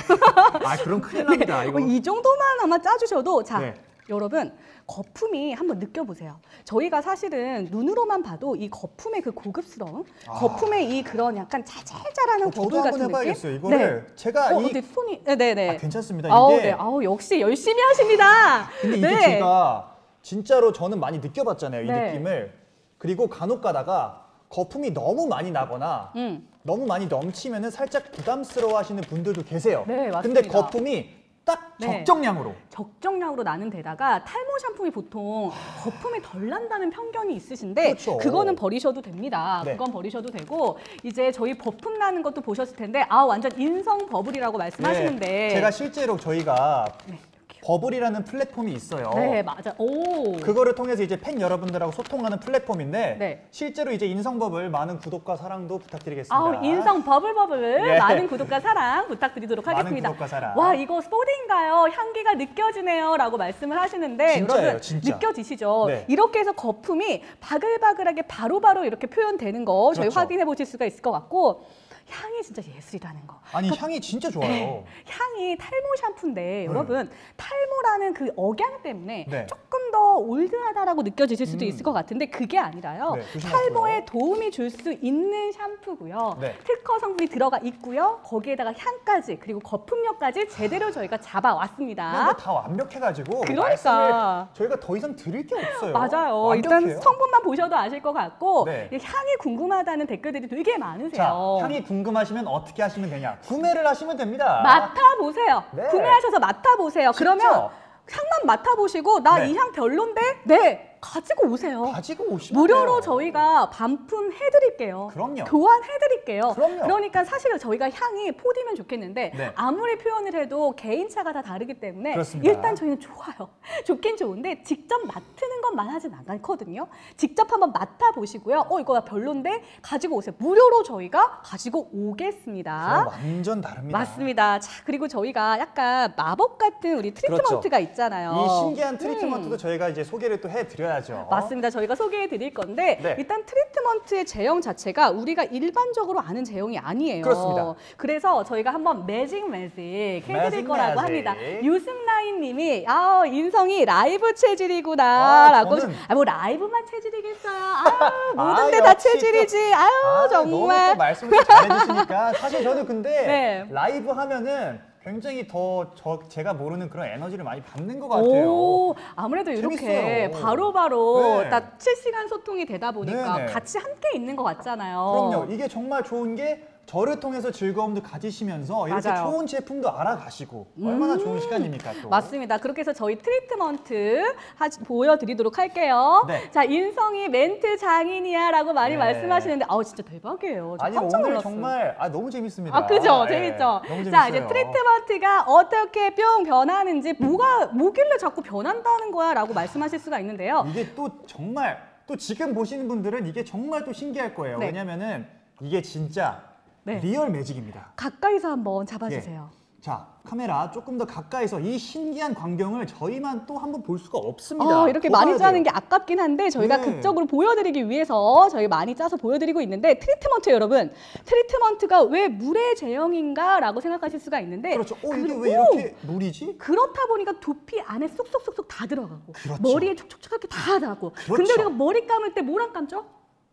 아, 그럼 큰일 납니다. *laughs* 이거. 어, 이 정도만 아마 짜주셔도 자 네. 여러분 거품이 한번 느껴보세요. 저희가 사실은 눈으로만 봐도 이 거품의 그 고급스러움, 거품의 이 그런 약간 아. 어, 저도 버블 한번 같은 해봐야겠어요. 느낌. 이거를 제가 어, 이 근데 손이 네네네. 아, 괜찮습니다. 아우, 이게 네. 아우 역시 열심히 하십니다. 근데 이게 네. 제가 진짜로 저는 많이 느껴봤잖아요. 이 네. 느낌을. 그리고 간혹 가다가 거품이 너무 많이 나거나 음. 너무 많이 넘치면은 살짝 부담스러워 하시는 분들도 계세요. 네, 맞습니다. 근데 거품이 딱 네. 적정량으로. 적정량으로 나는 데다가 탈모 샴푸이 보통 거품이 덜 난다는 편견이 있으신데 그렇죠. 거는 버리셔도 됩니다. 네. 그건 버리셔도 되고 이제 저희 거품 나는 것도 보셨을 텐데 아 완전 인성 버블이라고 말씀하시는데 네. 제가 실제로 저희가 네, 버블이라는 플랫폼이 있어요. 네 맞아. 오. 그거를 통해서 이제 팬 여러분들하고 소통하는 플랫폼인데 네. 실제로 이제 인성 버블 많은 구독과 사랑도 부탁드리겠습니다. 아우 인성 버블 버블 예. 많은 구독과 사랑 부탁드리도록 많은 하겠습니다. 구독과 사랑. 와 이거 소디인가요? 향기가 느껴지네요라고 말씀을 하시는데 진짜예요, 여러분 진짜. 느껴지시죠? 네. 이렇게 해서 거품이 바글바글하게 바로바로 이렇게 표현되는 거 저희 그렇죠. 확인해 보실 수가 있을 것 같고 향이 진짜 예술이라는 거. 아니 향이 진짜 좋아요. 네. 향이 탈모 샴푸인데 여러분 탈모라는 그 억양 때문에 네. 조금 더 올드하다라고 느껴지실 수도 음. 있을 것 같은데 그게 아니라요. 네, 조심하시고요. 탈모에 도움이 줄 수 있는 샴푸고요. 네. 특허 성분이 들어가 있고요. 거기에다가 향까지 그리고 거품력까지 제대로 저희가 잡아왔습니다. 그냥 뭐다 완벽해가지고 뭐 그러니까. 저희가 더 이상 드릴 게 없어요. 맞아요. 완벽해요. 일단 성분만 보셔도 아실 것 같고 네. 이 향이 궁금하다는 댓글들이 되게 많으세요. 자, 향이 궁금하시면 어떻게 하시면 되냐? 구매를 하시면 됩니다. 맡아보세요. 네. 구매하셔서 맡아보세요. 그러면 향만 맡아보시고 나 네. 이향 별론데? 네. 가지고 오세요. 가지고 오시면 무료로 돼요. 저희가 반품해드릴게요. 그럼요. 교환해드릴게요. 그럼요. 러니까 사실은 저희가 향이 포디면 좋겠는데 네. 아무리 표현을 해도 개인차가 다 다르기 때문에 그렇습니다. 일단 저희는 좋아요. *laughs* 좋긴 좋은데 직접 맡는 것만 하진 않거든요. 직접 한번 맡아보시고요. 어 이거 별론데 가지고 오세요. 무료로 저희가 가지고 오겠습니다. 완전 다릅니다. 맞습니다. 자, 그리고 저희가 약간 마법 같은 우리 트리트먼트가 있잖아요. 그렇죠. 이 신기한 트리트먼트도 저희가 이제 소개를 또 해드려야 죠. 드려야죠. 맞습니다. 저희가 소개해 드릴 건데 네. 일단 트리트먼트의 제형 자체가 우리가 일반적으로 아는 제형이 아니에요. 그렇습니다. 그래서 저희가 한번 magic magic 해드릴 거라고 매직. 합니다. 유승라인 님이 아 인성이 라이브 아, 체질이구나 라고 저는- 아, 뭐 라이브만 체질이겠어요. 아, 모든데 *laughs* 아, 다 역시 체질이지. 아유 아, 너무 또 정말. 말씀을 또 잘해주시니까 사실 저는 근데 *laughs* 네. 라이브 하면은 굉장히 더 저 제가 모르는 그런 에너지를 많이 받는 것 같아요. 오, 아무래도 이렇게 재밌어요. 바로바로 네. 딱 실시간 소통이 되다 보니까 네네. 같이 함께 있는 것 같잖아요. 그럼요. 이게 정말 좋은 게 저를 통해서 즐거움도 가지시면서 이렇게 맞아요. 음. 좋은 제품도 알아가시고 얼마나 좋은 시간입니까 또. 맞습니다. 그렇게 해서 저희 트리트먼트 하, 보여드리도록 할게요. 네. 자, 인성이 멘트 장인이야 라고 많이 네. 말씀하시는데, 아우 진짜 대박이에요. 저 아니 깜짝 오늘 놀랐어요. 정말 아 너무 재밌습니다. 아, 그죠? 네, 재밌죠? 너무 재밌어요. 자, 이제 트리트먼트가 어떻게 뿅 변하는지, 뭐가, 뭐길래 자꾸 변한다는 거야? 라고 말씀하실 수가 있는데요. 이게 또 정말 또 지금 보시는 분들은 이게 정말 또 신기할 거예요. 네. 왜냐면은 이게 진짜 네. real magic입니다. 가까이서 한번 잡아주세요. 자, 카메라 조금 더 가까이서 이 신기한 광경을 저희만 또 한번 볼 수가 없습니다. 어, 이렇게 더 많이 짜는 돼요. 게 아깝긴 한데 저희가 네. 극적으로 보여드리기 위해서 저희 많이 짜서 보여드리고 있는데 트리트먼트 여러분 트리트먼트가 왜 물의 제형인가라고 생각하실 수가 있는데 그렇죠. 어, 이게 그- 왜 이렇게 물이지? 그렇다 보니까 두피 안에 쏙쏙쏙쏙 다 들어가고 그렇죠. 머리에 촉촉하게 다 근데 그렇죠. 우리가 머리 감을 때 뭐랑 감죠?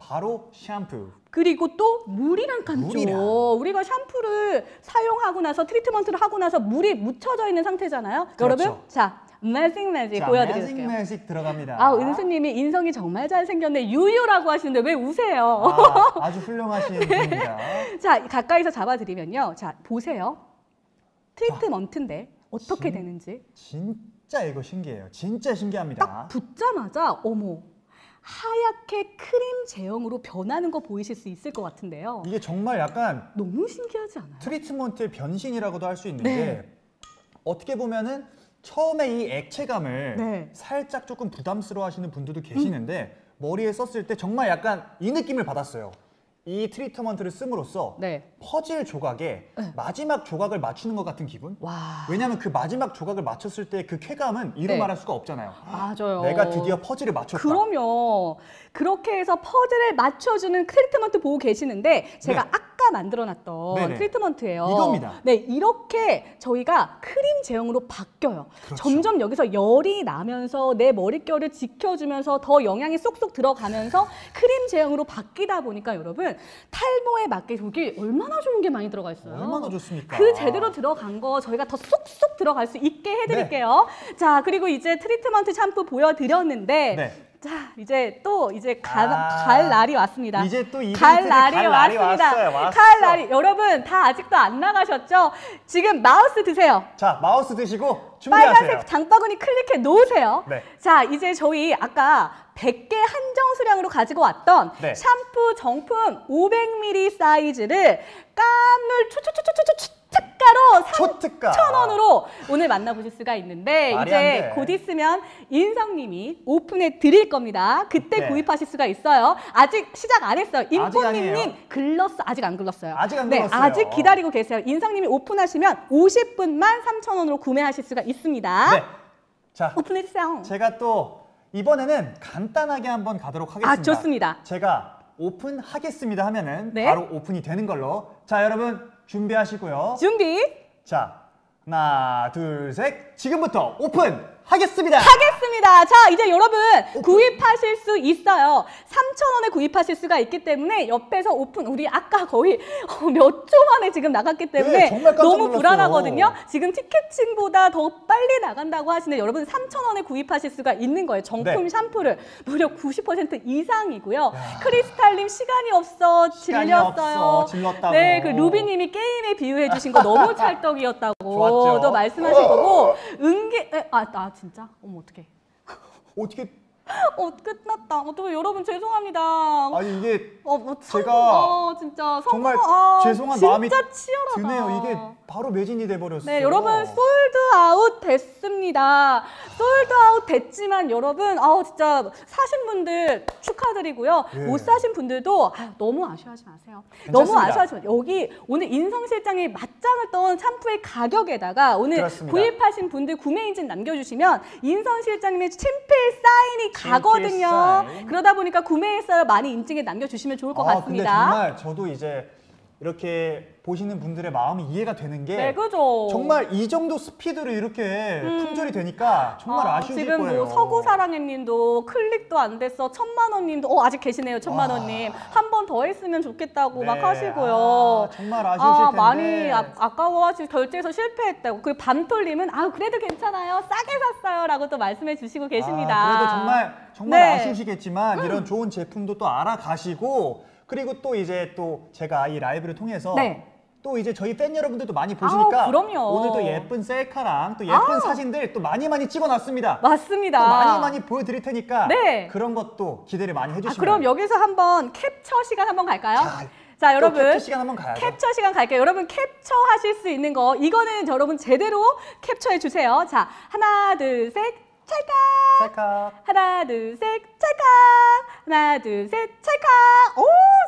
바로 샴푸. 그리고 또 물이랑 감죠. 물이랑. 우리가 샴푸를 사용하고 나서 트리트먼트를 하고 나서 물이 묻혀져 있는 상태잖아요. 그렇죠. 여러분 자 매직 매직 자, 보여드릴게요. 매직 매직 들어갑니다. 아, 은수님이 인성이 정말 잘생겼네. 유유라고 하시는데 왜 우세요? 아, 아주 훌륭하신 *laughs* 분입니다. 자, 가까이서 잡아드리면요. 자, 보세요. 트리트먼트인데 어떻게 진- 되는지. 진짜 이거 신기해요. 진짜 신기합니다. 딱 붙자마자 어머 하얗게 크림 제형으로 변하는 거 보이실 수 있을 것 같은데요. 이게 정말 약간 너무 신기하지 않아요? 트리트먼트의 변신이라고도 할 수 있는 네. 게 어떻게 보면은 처음에 이 액체감을 네. 음. 살짝 조금 부담스러워 하시는 분들도 계시는데 머리에 썼을 때 정말 약간 이 느낌을 받았어요. 이 트리트먼트를 씀으로써 네. 퍼즐 조각에 마지막 조각을 맞추는 것 같은 기분? 와. 왜냐하면 그 마지막 조각을 맞췄을 때 그 쾌감은 이루 네. 말할 수가 없잖아요. 맞아요. 내가 드디어 퍼즐을 맞췄다. 그럼요. 그렇게 해서 퍼즐을 맞춰주는 트리트먼트 보고 계시는데 제가 네. 아까 만들어놨던 네네. 트리트먼트예요. 이겁니다. 네, 이렇게 저희가 크림 제형으로 바뀌어요. 그렇죠. 점점 여기서 열이 나면서 내 머릿결을 지켜주면서 더 영양이 쏙쏙 들어가면서 크림 제형으로 바뀌다 보니까 여러분 탈모에 맞게 저기 얼마나 좋은 게 많이 들어가 있어요. 얼마나 좋습니까? 그 제대로 들어간 거 저희가 더 쏙쏙 들어갈 수 있게 해드릴게요. 자 그리고 이제 트리트먼트 샴푸 보여드렸는데 네. 자 이제 또 이제 가, 아, 갈 날이 왔습니다. 이제 또 이벤트에 갈 날이 왔습니다. 왔어요, 왔어. 갈 날이 여러분 다 아직도 안 나가셨죠? 지금 마우스 드세요. 자 마우스 드시고 준비하세요. 빨간색 장바구니 클릭해 놓으세요. 네. 자, 이제 저희 아까 100개 한정 수량으로 가지고 왔던 네. 샴푸 정품 500ml 사이즈를 깜놀 초초초초초 특가로 초특가. 3,000원으로 오늘 만나보실 수가 있는데 이제 돼. 곧 있으면 인성님이 오픈해 드릴 겁니다. 그때 네. 구입하실 수가 있어요. 아직 시작 안 했어요. 인포님님 글렀어 아직 안 글렀어요. 아직 안 네, 글렀어요. 아직 기다리고 계세요. 인성님이 오픈하시면 50분만 3,000원으로 구매하실 수가 있습니다. 네. 자 오픈해 주세요. 제가 또 이번에는 간단하게 한번 가도록 하겠습니다. 아, 좋습니다. 제가 오픈하겠습니다 하면은 네. 바로 오픈이 되는 걸로. 자, 여러분 준비하시고요. 준비 자, 하나, 둘, 셋. 지금부터 오픈 하겠습니다. 하겠습니다. 자, 이제 여러분 구입하실 수 있어요. 3,000원에 구입하실 수가 있기 때문에 옆에서 오픈 우리 아까 거의 *laughs* 몇 초 만에 지금 나갔기 때문에 네, 정말 깜짝 너무. 불안하거든요. 지금 티켓팅보다 더 빨리 나간다고 하시는데 여러분 3,000원에 구입하실 수가 있는 거예요. 정품 네. 샴푸를 무려 90% 이상이고요. 크리스탈님 시간이 없어 시간이 질렸어요. 질렀다고. 네, 그 루비님이 게임에 비유해 주신 거 너무 *laughs* 찰떡이었다고. 또 말씀하실 거고 은기 에, 아, 나 진짜? 어머 어떡해. 어떻게 어 끝났다 어떡해 여러분 죄송합니다 아니 이게 어, 뭐 참, 제가 어, 진짜 성공, 정말 아, 죄송한 진짜 마음이 치열하다. 드네요. 이게 바로 매진이 돼 버렸어요. 네, 여러분 Sold out 됐습니다. Sold out 됐지만 여러분 아우 진짜 사신 분들 축하드리고요. 예. 못 사신 분들도 아유, 너무 아쉬워하지 마세요. 괜찮습니다. 너무 아쉬워하지 마세요. 여기 오늘 인성 실장이 맞짱을 떤 샴푸의 가격에다가 오늘 그렇습니다. 구입하신 분들 구매 인증 남겨주시면 인성 실장님의 친필 사인이 가거든요. 사인. 그러다 보니까 구매했어요. 많이 인증에 남겨주시면 좋을 것 아, 같습니다. 정말 저도 이제 이렇게 보시는 분들의 마음이 이해가 되는 게 네, 그죠. 정말 이 정도 스피드로 이렇게 품절이 되니까 정말 아, 아쉬우실 지금 거예요. 뭐 서구 사랑해님도 클릭도 안 됐어 천만 원님도 어 아직 계시네요 천만 와. 원님 한 번 더 했으면 좋겠다고 막 네. 하시고요. 아, 정말 아쉬우실 텐데. 많이 아, 아까워가지고 결제해서 실패했다고. 그 밤톨님은 아 그래도 괜찮아요 싸게 샀어요라고 또 말씀해 주시고 계십니다. 아, 그래도 정말 정말 네. 음. 아쉬우시겠지만 이런 좋은 제품도 또 알아가시고 그리고 또 이제 또 제가 이 라이브를 통해서 네. 또 이제 저희 팬 여러분들도 많이 보시니까 아우, 그럼요. 오늘 또 예쁜 셀카랑 또 예쁜 사진들 또 많이 많이 찍어놨습니다. 맞습니다. 또 많이 많이 보여드릴 테니까 네. 그런 것도 기대를 많이 아, 해주시면 그럼 여기서 한번 캡처 시간 한번 갈까요? 자, 자, 또 여러분. 캡처 시간 한번 가야죠. 캡처 시간 갈게요. 여러분 캡처 하실 수 있는 거 이거는 여러분 제대로 캡처해 주세요. 자, 하나, 둘, 셋, 찰칵. 찰칵. 하나, 둘, 셋, 찰칵. 하나, 둘, 셋, 찰칵. 오,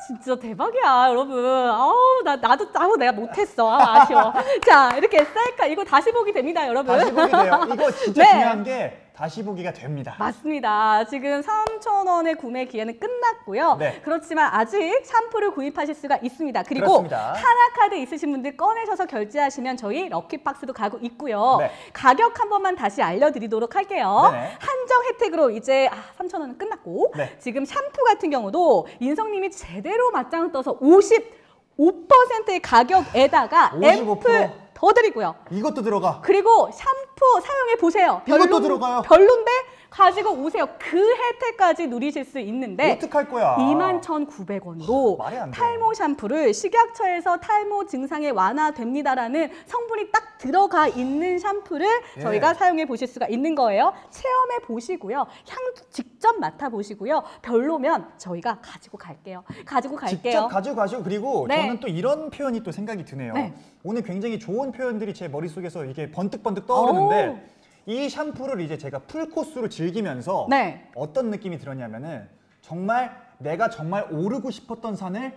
진짜 대박이야, 여러분. 아우, 나 나도 아우 내가 못했어. 아, 아쉬워. *laughs* 자, 이렇게 셀카 이거 다시 보기 됩니다, 여러분. 다시 보기 돼요. 이거 진짜 *laughs* 네. 중요한 게 다시 보기가 됩니다. 맞습니다. 지금 3,000원의 구매 기회는 끝났고요. 네. 그렇지만 아직 샴푸를 구입하실 수가 있습니다. 그리고 그렇습니다. 하나카드 있으신 분들 꺼내셔서 결제하시면 저희 럭키박스도 가고 있고요. 네. 가격 한 번만 다시 알려드리도록 할게요. 네네. 한정 혜택으로 이제 아, 3,000원은 끝났고 네. 지금 샴푸 같은 경우도 인성님이 제대로 맞짱 떠서 55%의 가격에다가 55%. 앰플 더 드리고요. 이것도 들어가. 그리고 샴푸 사용해 보세요. 이것도 들어가요. 별론데 가지고 오세요. 그 혜택까지 누리실 수 있는데 어떡할 거야? 21,900원도 말이 안 돼. 탈모 샴푸를 식약처에서 탈모 증상에 완화됩니다라는 성분이 딱 들어가 있는 샴푸를 예. 저희가 사용해 보실 수가 있는 거예요. 체험해 보시고요. 향도 직접 맡아 보시고요. 별로면 저희가 가지고 갈게요. 가지고 갈게요. 직접 가지고 가시고 그리고 네. 저는 또 이런 표현이 또 생각이 드네요. 네. 오늘 굉장히 좋은 표현들이 제 머릿속에서 이게 번뜩번뜩 떠오르는데 이 샴푸를 이제 제가 풀코스로 즐기면서 네. 어떤 느낌이 들었냐면은 정말 내가 정말 오르고 싶었던 산을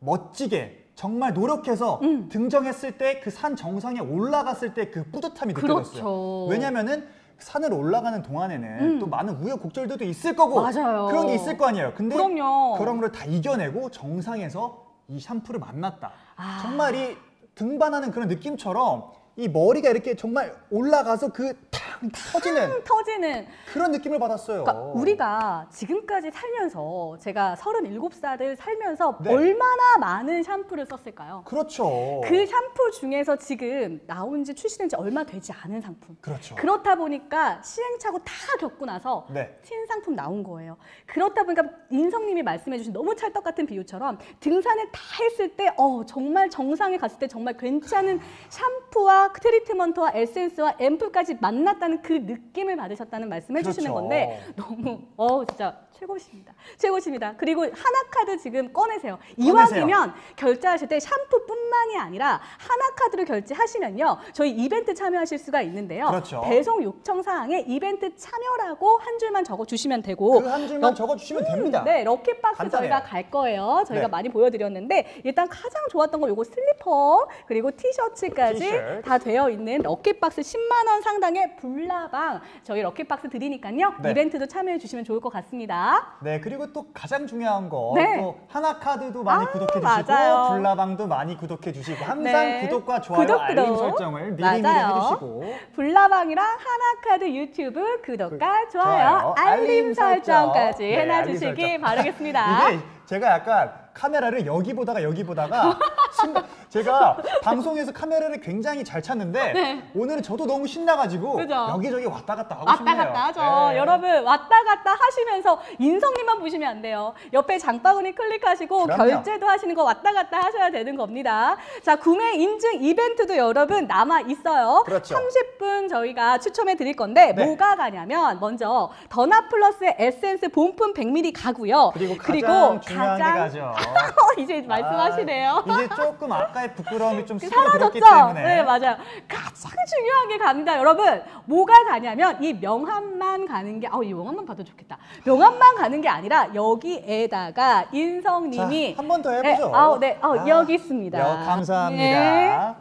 멋지게 정말 노력해서 음. 등정했을 때 그 산 정상에 올라갔을 때 그 뿌듯함이 느껴졌어요. 그렇죠. 왜냐면은 산을 올라가는 동안에는 음. 또 많은 우여곡절들도 있을 거고 맞아요. 그런 게 있을 거 아니에요. 근데 그럼요. 그런 걸 다 이겨내고 정상에서 이 샴푸를 만났다. 아. 정말 이 등반하는 그런 느낌처럼 이 머리가 이렇게 정말 올라가서 그 탕 터지는 *laughs* 터지는 그런 느낌을 받았어요. 그러니까 우리가 지금까지 살면서 제가 37살 살면서 네. 얼마나 많은 샴푸를 썼을까요? 그렇죠. 그 샴푸 중에서 지금 나온 지 출시된 지 얼마 되지 않은 상품. 그렇죠. 그렇다 보니까 시행착오 다 겪고 나서 네. 신상품 나온 거예요. 그렇다 보니까 인성님이 말씀해 주신 너무 찰떡 같은 비유처럼 등산을 다 했을 때, 어, 정말 정상에 갔을 때 정말 괜찮은 샴푸와 트리트먼트와 에센스와 앰플까지 만났다 는 그 느낌을 받으셨다는 말씀해 주시는 그렇죠. 건데 너무, 어, 진짜 최고십니다. 최고십니다. 그리고 하나 카드 지금 꺼내세요. 이왕이면 결제하실 때 샴푸뿐만이 아니라 하나 카드로 결제하시면요. 저희 이벤트 참여하실 수가 있는데요. 그렇죠. 배송 요청 사항에 이벤트 참여라고 한 줄만 적어 주시면 되고 그 한 줄만 적어 주시면 됩니다. 네, 럭키박스 간단해요. 저희가 갈 거예요. 저희가 네. 많이 보여 드렸는데 일단 가장 좋았던 건 요거 슬리퍼 그리고 티셔츠까지 티셔츠. 다 되어 있는 럭키박스 10만 원 상당의 불나방 저희 럭키박스 드리니까요. 네. 이벤트도 참여해 주시면 좋을 것 같습니다. 네, 그리고 또 가장 중요한 거, 네. 또 하나카드도 많이 아, 구독해 주시고, 맞아요. 불나방도 많이 구독해 주시고, 항상 네. 구독과 좋아요, 구독, 알림 구독. 설정을 미리미리 맞아요. 해주시고, 불나방이랑 하나카드 유튜브 구독과 그- 좋아요, 좋아요, 알림 알림 설정까지 설정. 네, 해놔주시기 알림 설정. 바라겠습니다. *laughs* 이게 제가 약간 카메라를 여기 보다가 여기 보다가 순간 *laughs* 제가 방송에서 카메라를 굉장히 잘 찾는데 오늘은 저도 너무 신나가지고 네. 그죠? 여기저기 왔다 갔다 하고 왔다 싶네요. 갔다 하죠. 네. 여러분 왔다 갔다 하시면서 인성님만 보시면 안 돼요. 옆에 장바구니 클릭하시고 그럼요. 결제도 하시는 거 왔다 갔다 하셔야 되는 겁니다. 자 구매 인증 이벤트도 여러분 남아 있어요. 그렇죠. 30분 저희가 추첨해 드릴 건데 네. 뭐가 가냐면 먼저 더나 플러스의 에센스 본품 100ml 가고요. 그리고 가장 중요한 게 가죠. *laughs* 이제 말씀하시네요. 아, 이제 조금 아까의 부끄러움이 좀 사라졌죠? 때문에 네, 맞아요. 가장 중요한 게 갑니다. 여러분, 뭐가 가냐면 이 명함만 가는 게, 아우, 이 명함만 봐도 좋겠다. 명함만 가는 게 아니라 여기에다가 인성님이. 한 번 더 해보죠. 네, 아우, 네, 아우, 아, 여기 있습니다. 여, 감사합니다. 네.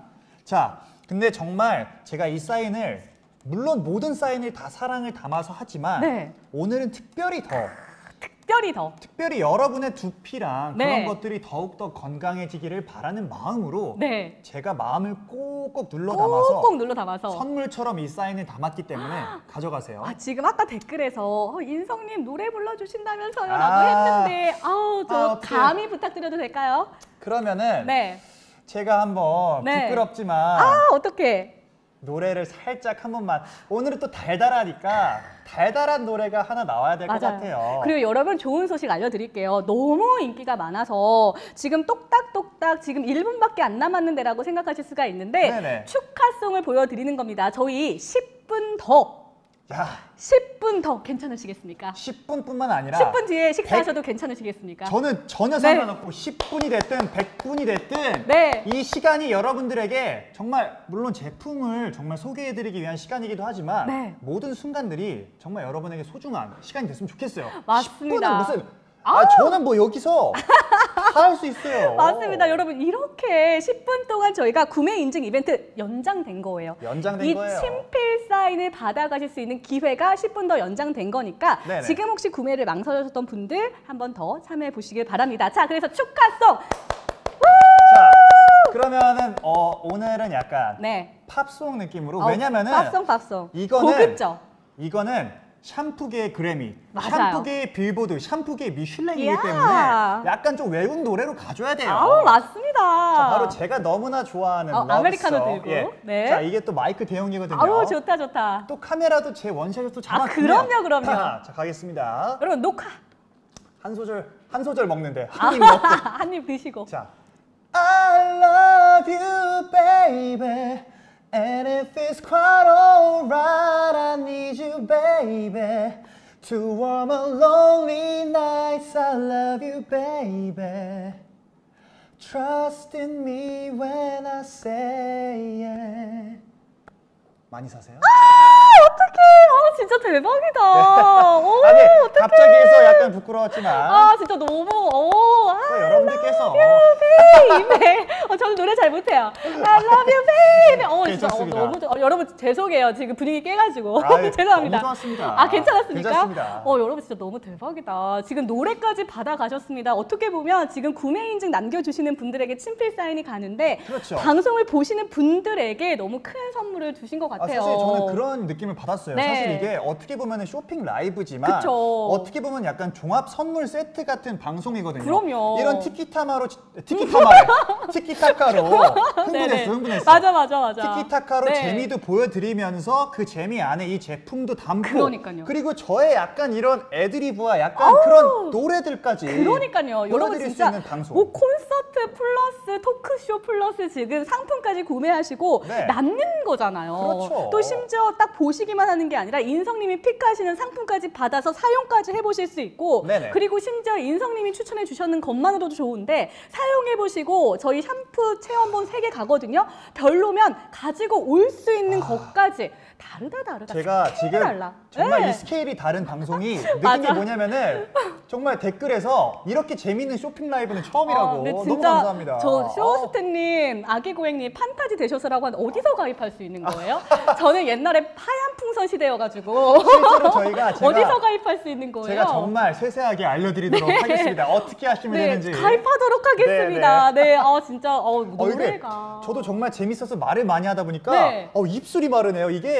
자, 근데 정말 제가 이 사인을 물론 모든 사인을 다 사랑을 담아서 하지만 네. 오늘은 특별히 더 특별히 더. 특별히 여러분의 두피랑 네. 그런 것들이 더욱더 건강해지기를 바라는 마음으로 네. 제가 마음을 꼭꼭 눌러 담아서 꼭꼭 눌러 담아서. 선물처럼 이 사인을 담았기 때문에 *gasps* 가져가세요. 아, 지금 아까 댓글에서 어, 인성님 노래 불러주신다면서요? 라고 아. 했는데, 아우, 저 아. 감히 부탁드려도 될까요? 그러면은 네. 제가 한번 네. 부끄럽지만 아, 어떡해. 노래를 살짝 한 번만 오늘은 또 달달하니까 달달한 노래가 하나 나와야 될 것 같아요. 그리고 여러분 좋은 소식 알려드릴게요. 너무 인기가 많아서 지금 똑딱똑딱 지금 1분밖에 안 남았는데라고 생각하실 수가 있는데 네네. 축하송을 보여드리는 겁니다. 저희 10분 더, 야 10분 더 괜찮으시겠습니까? 10분뿐만 아니라 10분 뒤에 식사하셔도 괜찮으시겠습니까? 저는 전혀 네. 상관없고 10분이 됐든 100분이 됐든 네. 이 시간이 여러분들에게 정말 물론 제품을 정말 소개해드리기 위한 시간이기도 하지만 네. 모든 순간들이 정말 여러분에게 소중한 시간이 됐으면 좋겠어요. 맞습니다. 10분은 무슨 아 저는 뭐 여기서 다 할 수 있어요. *laughs* 맞습니다. 여러분 이렇게 10분 동안 저희가 구매 인증 이벤트 연장된 거예요. 연장된 이 거예요. 친필 사인을 받아가실 수 있는 기회가 10분 더 연장된 거니까 네네. 지금 혹시 구매를 망설여졌던 분들 한 번 더 참여해 보시길 바랍니다. 자, 그래서 축하송. 자 그러면은 어, 오늘은 약간 네. 팝송 느낌으로 어, 왜냐면은 팝송 팝송. 이거는 고급져. 이거는 샴푸계의 그래미, 맞아요. 샴푸계의 빌보드, 샴푸계의 미슐랭이기 이야. 때문에 약간 좀 외국 노래로 가줘야 돼요. 아우 맞습니다. 자, 바로 제가 너무나 좋아하는 어. 아메리카노 들고. 예. 네. 자, 이게 또 마이크 대용이거든요. 아우 좋다 좋다. 또 카메라도 제 원샷을 또 아, 잡았군요. 그럼요, *laughs* 그럼요. 자, 가겠습니다. 여러분 녹화 한 소절 한 소절 먹는데 아. 한입 먹고. *laughs* 한 입 드시고. 자. I love you, baby. And if it's quite alright, I need you, baby. To warm a lonely nights, I love you, baby. Trust in me when I say it. 많이 사세요? 어떡해. 아 진짜 대박이다. 오, *laughs* 아니, 어떡해. 갑자기 해서 약간 부끄러웠지만 아 진짜 너무 오. 아, 또 여러분들께서 baby. 어, 저는 노래 잘 못해요. I *laughs* love you, baby. 어, 진짜 어. 너무 좋- 어, 여러분 죄송해요. 지금 분위기 깨가지고 아유, *laughs* 죄송합니다. 너무 좋았습니다. 아 괜찮았습니까? 괜찮습니다. 어, 여러분 진짜 너무 대박이다. 지금 노래까지 받아가셨습니다. 어떻게 보면 지금 구매 인증 남겨주시는 분들에게 친필 사인이 가는데 그렇죠. 방송을 보시는 분들에게 너무 큰 선물을 주신 것 아, 같아요. 사실 저는 그런 느낌 을 받았어요. 네. 사실 이게 어떻게 보면 쇼핑 라이브지만 그쵸. 어떻게 보면 약간 종합 선물 세트 같은 방송이거든요. 그럼요. 이런 티키타마로 티키타마래 *laughs* 티키타카로 흥분했어. 흥분했어. 맞아 맞아 맞아. 티키타카로 네. 재미도 보여드리면서 그 재미 안에 이 제품도 담고 그러니까요. 그리고 저의 약간 이런 애드리브와 약간 그런 노래들까지 그러니까요. 여러분 진짜 있는 방송. 뭐 콘서트 플러스 토크쇼 플러스 지금 상품까지 구매하시고 네. 남는 거잖아요. 그렇죠. 또 심지어 딱 보시 기만 하는 게 아니라 인성님이 픽하시는 상품까지 받아서 사용까지 해보실 수 있고 네네. 그리고 심지어 인성님이 추천해 주셨는 것만으로도 좋은데 사용해 보시고 저희 샴푸 체험본 세 개 가거든요. 별로면 가지고 올 수 있는 것까지 다르다 다르다. 아. 제가 지금 달라. 정말 네. 이 스케일이 다른 방송이 *laughs* 느낀. 게 뭐냐면은 정말 댓글에서 이렇게 재밌는 쇼핑 라이브는 처음이라고 아, 근데 너무 진짜 감사합니다. 저 어. 쇼호스트님 아기 고객님 판타지 되셔서라고 하는데 어디서 가입할 수 있는 거예요? *laughs* 저는 옛날에 하얀 풍선 시대여가지고 실제로 저희가 *laughs* 제가 어디서 가입할 수 있는 거예요? 제가 정말 세세하게 알려드리도록 하겠습니다. 어떻게 하시면 네, 되는지. 가입하도록 하겠습니다. 네, 아 진짜 어, 어, 노래가 저도 정말 재밌어서 말을 많이 하다 보니까 네. 어, 입술이 마르네요. 이게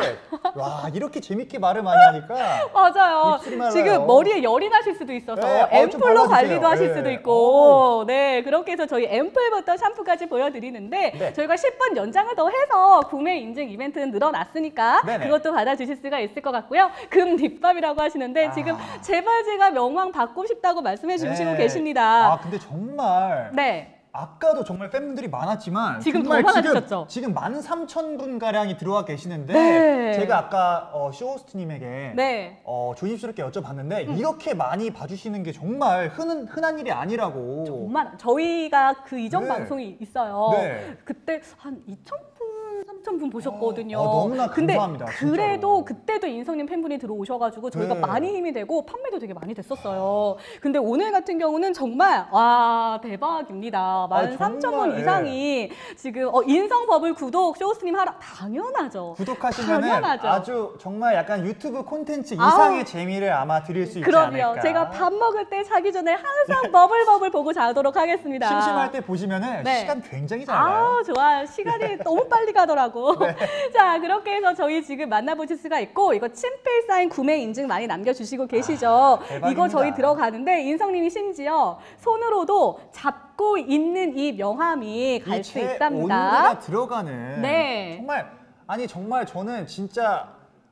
와 이렇게 재밌게 말을 많이 하니까 맞아요. 입술이 말라요. 지금 머리에 열이 나실 수도 있어서 네, 어, 좀 앰플로 발라주세요. 관리도 하실 네. 수도 있고, 네 그렇게 해서 저희 앰플부터 샴푸까지 보여드리는데 네. 저희가 10분 연장을 더 해서 구매 인증 이벤트는 늘어났으니까 네네. 그것도 받아주실 수가 있을 것 같고요. 금 립밤이라고 하시는데 아. 지금 제발 제가 명왕 받고 싶다고 말씀해 주시고 네. 계십니다. 아 근데 정말 네. 아까도 정말 팬분들이 많았지만 지금 정말 더 많아지셨죠? 지금, 지금 13,000분 가량이 들어와 계시는데 네. 제가 아까 어, 쇼호스트님에게 네. 어, 조심스럽게 여쭤봤는데 이렇게 많이 봐주시는 게 정말 흔한, 흔한 일이 아니라고 정말 저희가 그 이전 네. 방송이 있어요. 네. 그때 한 2,000분 3천 분 보셨거든요. 어, 너무나 근데 감사합니다, 그래도 진짜로. 그때도 인성님 팬분이 들어오셔가지고 저희가 네. 많이 힘이 되고 판매도 되게 많이 됐었어요. 근데 오늘 같은 경우는 정말 와 대박입니다. 13,000원 정말, 이상이 지금 어, 인성 버블 구독 쇼호스트님 하라 당연하죠. 구독하시면 당연하죠. 아주 정말 약간 유튜브 콘텐츠. 이상의 재미를 아마 드릴 수 있지 그럼요. 않을까. 제가 밥 먹을 때 자기 전에 항상 *laughs* 버블버블 보고 자도록 하겠습니다. 심심할 때 보시면은 네. 시간 굉장히 잘 가요. 아, 좋아요. 시간이 너무 빨리 가 더라고. 네. *laughs* 자, 그렇게 해서 저희 지금 만나보실 수가 있고, 이거 친필 사인 구매 인증 많이 남겨주시고 계시죠. 아. 이거 저희 들어가는데, 인성님이 심지어 손으로도 잡고 있는 이 명함이 갈 수 있답니다. 들어가는 네. 정말 아니 정말 저는 진짜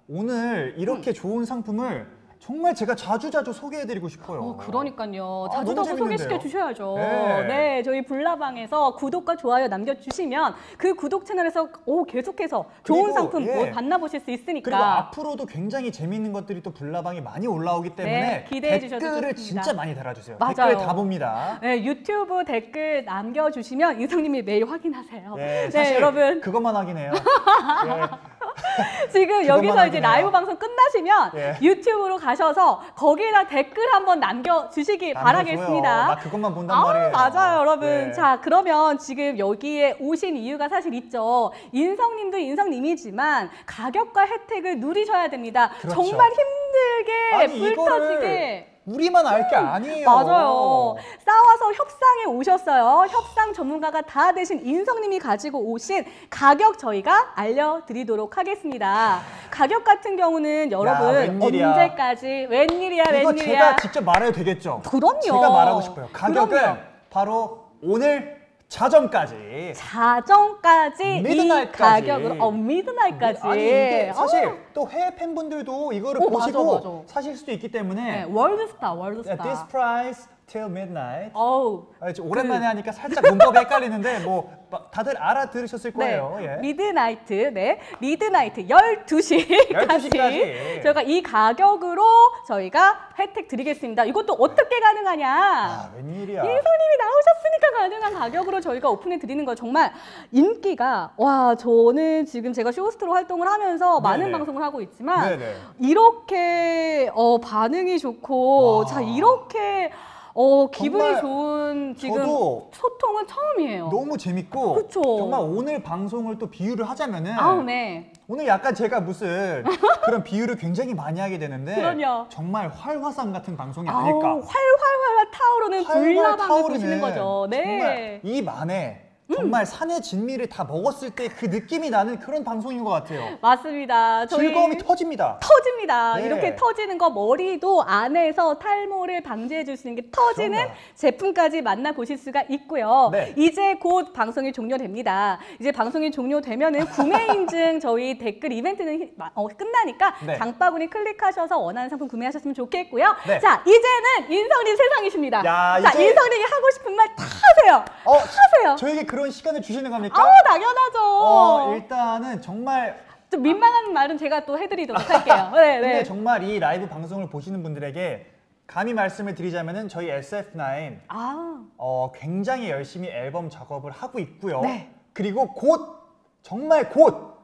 오늘 이렇게 좋은 상품을 정말 제가 자주 자주 소개해드리고 싶어요. 어, 그러니까요. 아, 자주 너무 자주 재밌는데요? 소개시켜 주셔야죠. 네. 네. 저희 불나방에서 구독과 좋아요 남겨주시면 그 구독 채널에서 오, 계속해서 좋은 그리고, 상품 예. 뭐 만나보실 수 있으니까. 그리고 앞으로도 굉장히 재밌는 것들이 또 불나방에 많이 올라오기 때문에 네, 기대해 주셔도 댓글을 좋습니다. 진짜 많이 달아주세요. 맞아요. 댓글 다 봅니다. 네, 유튜브 댓글 남겨주시면 인성님이 매일 확인하세요. 네, 네, 사실 여러분 그것만 확인해요. 예. *laughs* *laughs* 지금 그것만 여기서 이제. 라이브 방송 끝나시면 예. 유튜브로 가셔서 거기에다 댓글 한번 남겨주시기. 바라겠습니다. 나 그것만 본단 아, 말이에요. 맞아요, 여러분. 네. 자, 그러면 지금 여기에 오신 이유가 사실 있죠. 인성님도 인성님이지만 가격과 혜택을 누리셔야 됩니다. 그렇죠. 정말 힘들게 아니 불 이거를 터지게. 우리만 알 게 아니에요. 맞아요. 싸워서 협상에 오셨어요. 협상 전문가가 다 되신 인성님이 가지고 오신 가격 저희가 알려드리도록 하겠습니다. 가격 같은 경우는 여러분 웬일이야. 언제까지 웬일이야 이거 웬일이야. 제가 직접 말해도 되겠죠? 그럼요. 제가 말하고 싶어요. 가격은 그럼요. 바로 오늘 자정까지. 자정까지 이 midnight까지. 가격으로 어 midnight까지 아니 이게 사실 어, 또 해외 팬분들도 이거를 어, 맞아, 보시고 맞아. 사실 수도 있기 네, 때문에 월드스타 월드스타 This price till midnight. 어우 아, 좀 오랜만에 하니까 살짝 문법이 헷갈리는데 뭐 마- 다들 알아들으셨을 거예요. 네. 예. midnight, 네. midnight 12시까지 12시 까지. 저희가 이 가격으로 저희가 혜택 드리겠습니다. 이것도 어떻게 가능하냐? 아, 웬일이야. 인성님이 나오셨으니까 가능한 가격으로 저희가 오픈해 드리는 거 정말 인기가 와 저는 지금 제가 쇼호스트로 활동을 하면서 많은 네네. 방송을 하고 있지만 네네. 이렇게 어, 반응이 좋고 와. 자 이렇게 어, 기분이 정말 좋은 지금 저도 소통은 처음이에요. 너무 재밌고 그쵸. 정말 오늘 방송을 또 비유를 하자면은 아우 네. 오늘 약간 제가 무슨 *laughs* 그런 비유를 굉장히 많이 하게 되는데 그럼요. 정말 활화산 같은 방송이 아닐까. 활활활활 타오르는 활활 불나방을 타오르는 보시는 거죠. 네. 음. 정말 입 안에 정말 산의 진미를 다 먹었을 때 그 느낌이 나는 그런 방송인 것 같아요. 맞습니다. 저희 즐거움이 터집니다. 터집니다. 네. 이렇게 터지는 거 머리도 안에서 탈모를 방지해 줄 수 있는 게 터지는 그럼요. 제품까지 만나보실 수가 있고요. 네. 이제 곧 방송이 종료됩니다. 이제 방송이 종료되면은 구매 *laughs* 인증 저희 댓글 이벤트는 어, 끝나니까 네. 장바구니 클릭하셔서 원하는 상품 구매하셨으면 좋겠고요. 네. 자, 이제는 인성님 세상이십니다. 야, 자, 이제- 인성님이 하고 싶은 말 다 하세요. 어, 하세요. 저에게 그런 시간을 주시는 겁니까? 아우, 당연하죠. 어, 일단은 정말 좀 민망한 말은 제가 또 해드리도록 할게요. *laughs* 네, 근데 네. 정말 이 라이브 방송을 보시는 분들에게 감히 말씀을 드리자면은 저희 SF9 아, 어, 굉장히 열심히 앨범 작업을 하고 있고요. 네. 그리고 곧 정말 곧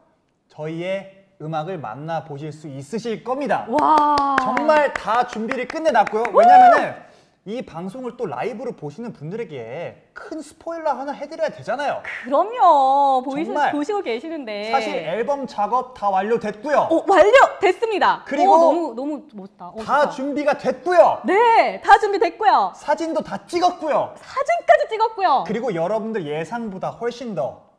저희의 음악을 만나 보실 수 있으실 겁니다. 와. 정말 다 준비를 끝내놨고요. 왜냐면은 이 방송을 또 라이브로 보시는 분들에게 큰 스포일러 하나 해드려야 되잖아요. 그럼요. 보이시, 정말 보시고 계시는데. 사실 앨범 작업 다 완료됐고요. 어, 완료 됐습니다. 그리고 어, 너무 너무 멋있다. 어, 다 좋다. 준비가 됐고요. 네, 다 준비됐고요. 사진도 다 찍었고요. 사진까지 찍었고요. 그리고 여러분들 예상보다 훨씬 더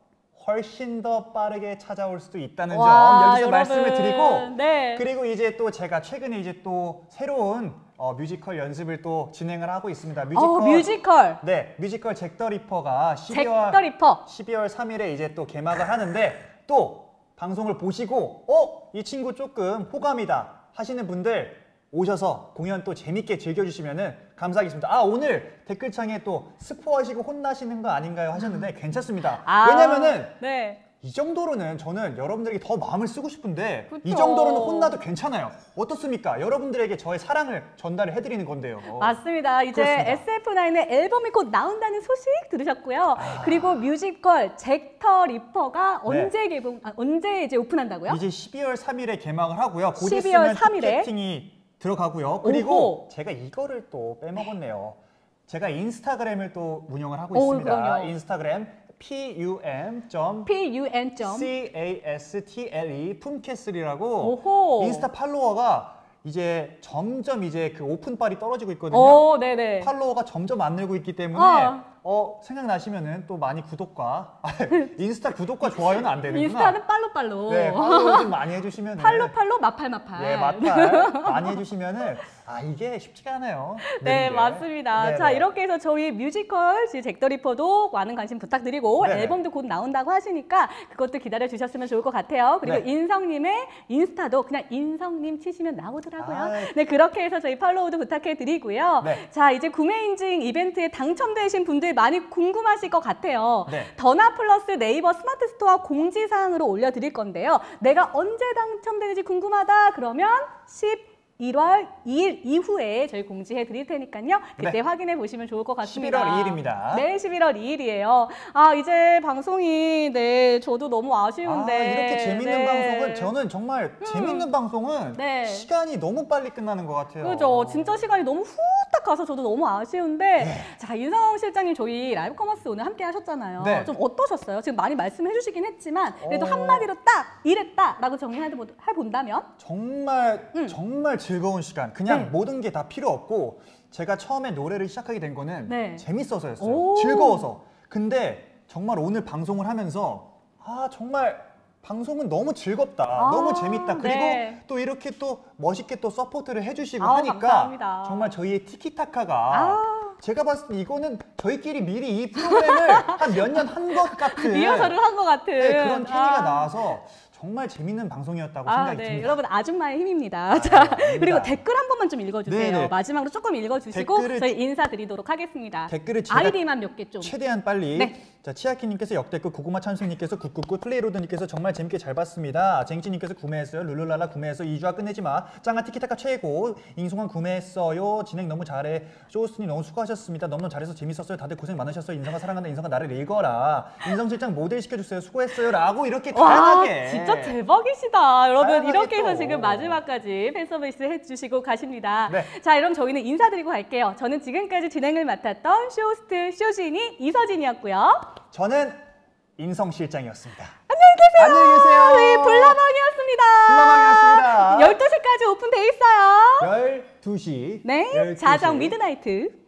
훨씬 더 빠르게 찾아올 수도 있다는 와, 점 여기서 여러분. 말씀을 드리고 네. 그리고 이제 또 제가 최근에 이제 또 새로운 어, 뮤지컬 연습을 또 진행을 하고 있습니다. 뮤지컬 어, 뮤지컬. 네 뮤지컬 잭더 리퍼가 잭 12월 더 리퍼. 12월 3일에 이제 또 개막을 하는데 또 방송을 보시고 어 이 친구 조금 호감이다 하시는 분들 오셔서 공연 또 재밌게 즐겨주시면은 감사하겠습니다. 아 오늘 댓글창에 또 스포하시고 혼나시는 거 아닌가요 하셨는데 괜찮습니다. 아, 왜냐면은 네. 이 정도로는 저는 여러분들에게 더 마음을 쓰고 싶은데 이 그쵸. 정도로는 혼나도 괜찮아요. 어떻습니까? 여러분들에게 저의 사랑을 전달을 해드리는 건데요. 맞습니다. 이제 그렇습니다. SF9의 앨범이 곧 나온다는 소식 들으셨고요. 아. 그리고 뮤지컬 잭더 리퍼가 네. 언제 개봉, 아, 언제 이제 오픈한다고요? 이제 12월 3일에 개막을 하고요. 곧 12월 있으면 3일 에? 티켓팅이 들어가고요. 그리고 오호. 제가 이거를 또 빼먹었네요. 제가 인스타그램을 또 운영을 하고 오, 있습니다. 그럼요. 인스타그램 pum. PUN. 점. C A S T L E 품캐슬이라고 오호. 인스타 팔로워가 이제 점점 이제 그 오픈빨이 떨어지고 있거든요. 오, 네네. 팔로워가 점점 안 늘고 있기 때문에 어. 어, 생각나시면은 또 많이 구독과 아, 인스타 구독과 좋아요는 안 되는구나. 인스타는 팔로 팔로. 네, 팔로우 좀 많이 해주시면 팔로 팔로 마팔 마팔. 예, 맞다. 많이 해주시면은 아 이게 쉽지가 않아요. 네. 맞습니다. 네, 자, 네. 이렇게 해서 저희 뮤지컬 잭더리퍼도 많은 관심 부탁드리고 네네. 앨범도 곧 나온다고 하시니까 그것도 기다려 주셨으면 좋을 것 같아요. 그리고 네. 인성님의 인스타도 그냥 인성님 치시면 나오더라고요. 아이. 네, 그렇게 해서 저희 팔로우도 부탁해 드리고요. 네. 자, 이제 구매 인증 이벤트에 당첨되신 분들 많이 궁금하실 것 같아요. 네. 더나 플러스 네이버 스마트 스토어 공지사항으로 올려드릴 건데요. 내가 언제 당첨되는지 궁금하다 그러면 11월 2일 이후에 저희 공지해 드릴 테니까요. 그때 네. 확인해 보시면 좋을 것 같습니다. 11월 2일입니다. 네, 11월 2일이에요. 아, 이제 방송이 네, 저도 너무 아, 아쉬운데. 이렇게 재밌는 네. 방송은 저는 정말 재밌는 방송은 네. 시간이 너무 빨리 끝나는 것 같아요. 그죠. 진짜 시간이 너무 후딱 가서 저도 너무 아쉬운데. 네. 자, 윤성 실장님 저희 라이브 커머스 오늘 함께 하셨잖아요. 네. 좀 어떠셨어요? 지금 많이 말씀해 주시긴 했지만 그래도 어. 한마디로 딱 이랬다라고 정리해 본다면? 정말 음. 정말 즐거운 시간. 그냥 네. 모든 게 다 필요 없고 제가 처음에 노래를 시작하게 된 거는 네. 재밌어서였어요. 오. 즐거워서. 근데 정말 오늘 방송을 하면서 아 정말 방송은 너무 즐겁다. 아, 너무 재밌다. 그리고 네. 또 이렇게 또 멋있게 또 support를 해주시고 아우, 하니까 감사합니다. 정말 저희의 티키타카가 아. 제가 봤을 때 이거는 저희끼리 미리 이 프로그램을 *laughs* 한 몇 년 한 것 같은 리허설을 한 것 같은 네, 그런 케미가 아. 나와서 정말 재밌는 방송이었다고 아, 생각이 네. 듭니다. 여러분 아줌마의 힘입니다. 자, 아닙니다. 그리고 댓글 한 번만 좀 읽어주세요. 네네. 마지막으로 조금 읽어주시고 댓글을 저희 인사드리도록 하겠습니다. 댓글을 제가 아이디만 몇 개 좀. 최대한 빨리 네. 자 치아키님께서 역대급 고구마 찬수님께서 good good good 플레이로드님께서 정말 재밌게 잘 봤습니다 쟁치님께서 구매했어요 룰루랄라 구매해서 2주화 끝내지 마 짱아 티키타카 최고 잉송한 구매했어요 진행 너무 잘해 쇼스님 너무 수고하셨습니다 너무 잘해서 재밌었어요 다들 고생 많으셨어요 인성아 사랑한다 인성아 나를 읽어라 인성 실장 모델 시켜주세요 수고했어요 라고 이렇게 와, 다양하게 진짜 대박이시다. 여러분, 이렇게 해서 또. 지금 마지막까지 팬 서비스 해주시고 가십니다. 네. 자, 그럼 저희는 인사드리고 갈게요. 저는 지금까지 진행을 맡았던 쇼호스트 쇼진이 이서진이었고요. 저는 인성 실장이었습니다 안녕히 계세요 안녕히 계세요 저희 불나방이었습니다. 불나방이었습니다. 12시까지 오픈돼 있어요. 12시 네, 12시. 자정 midnight.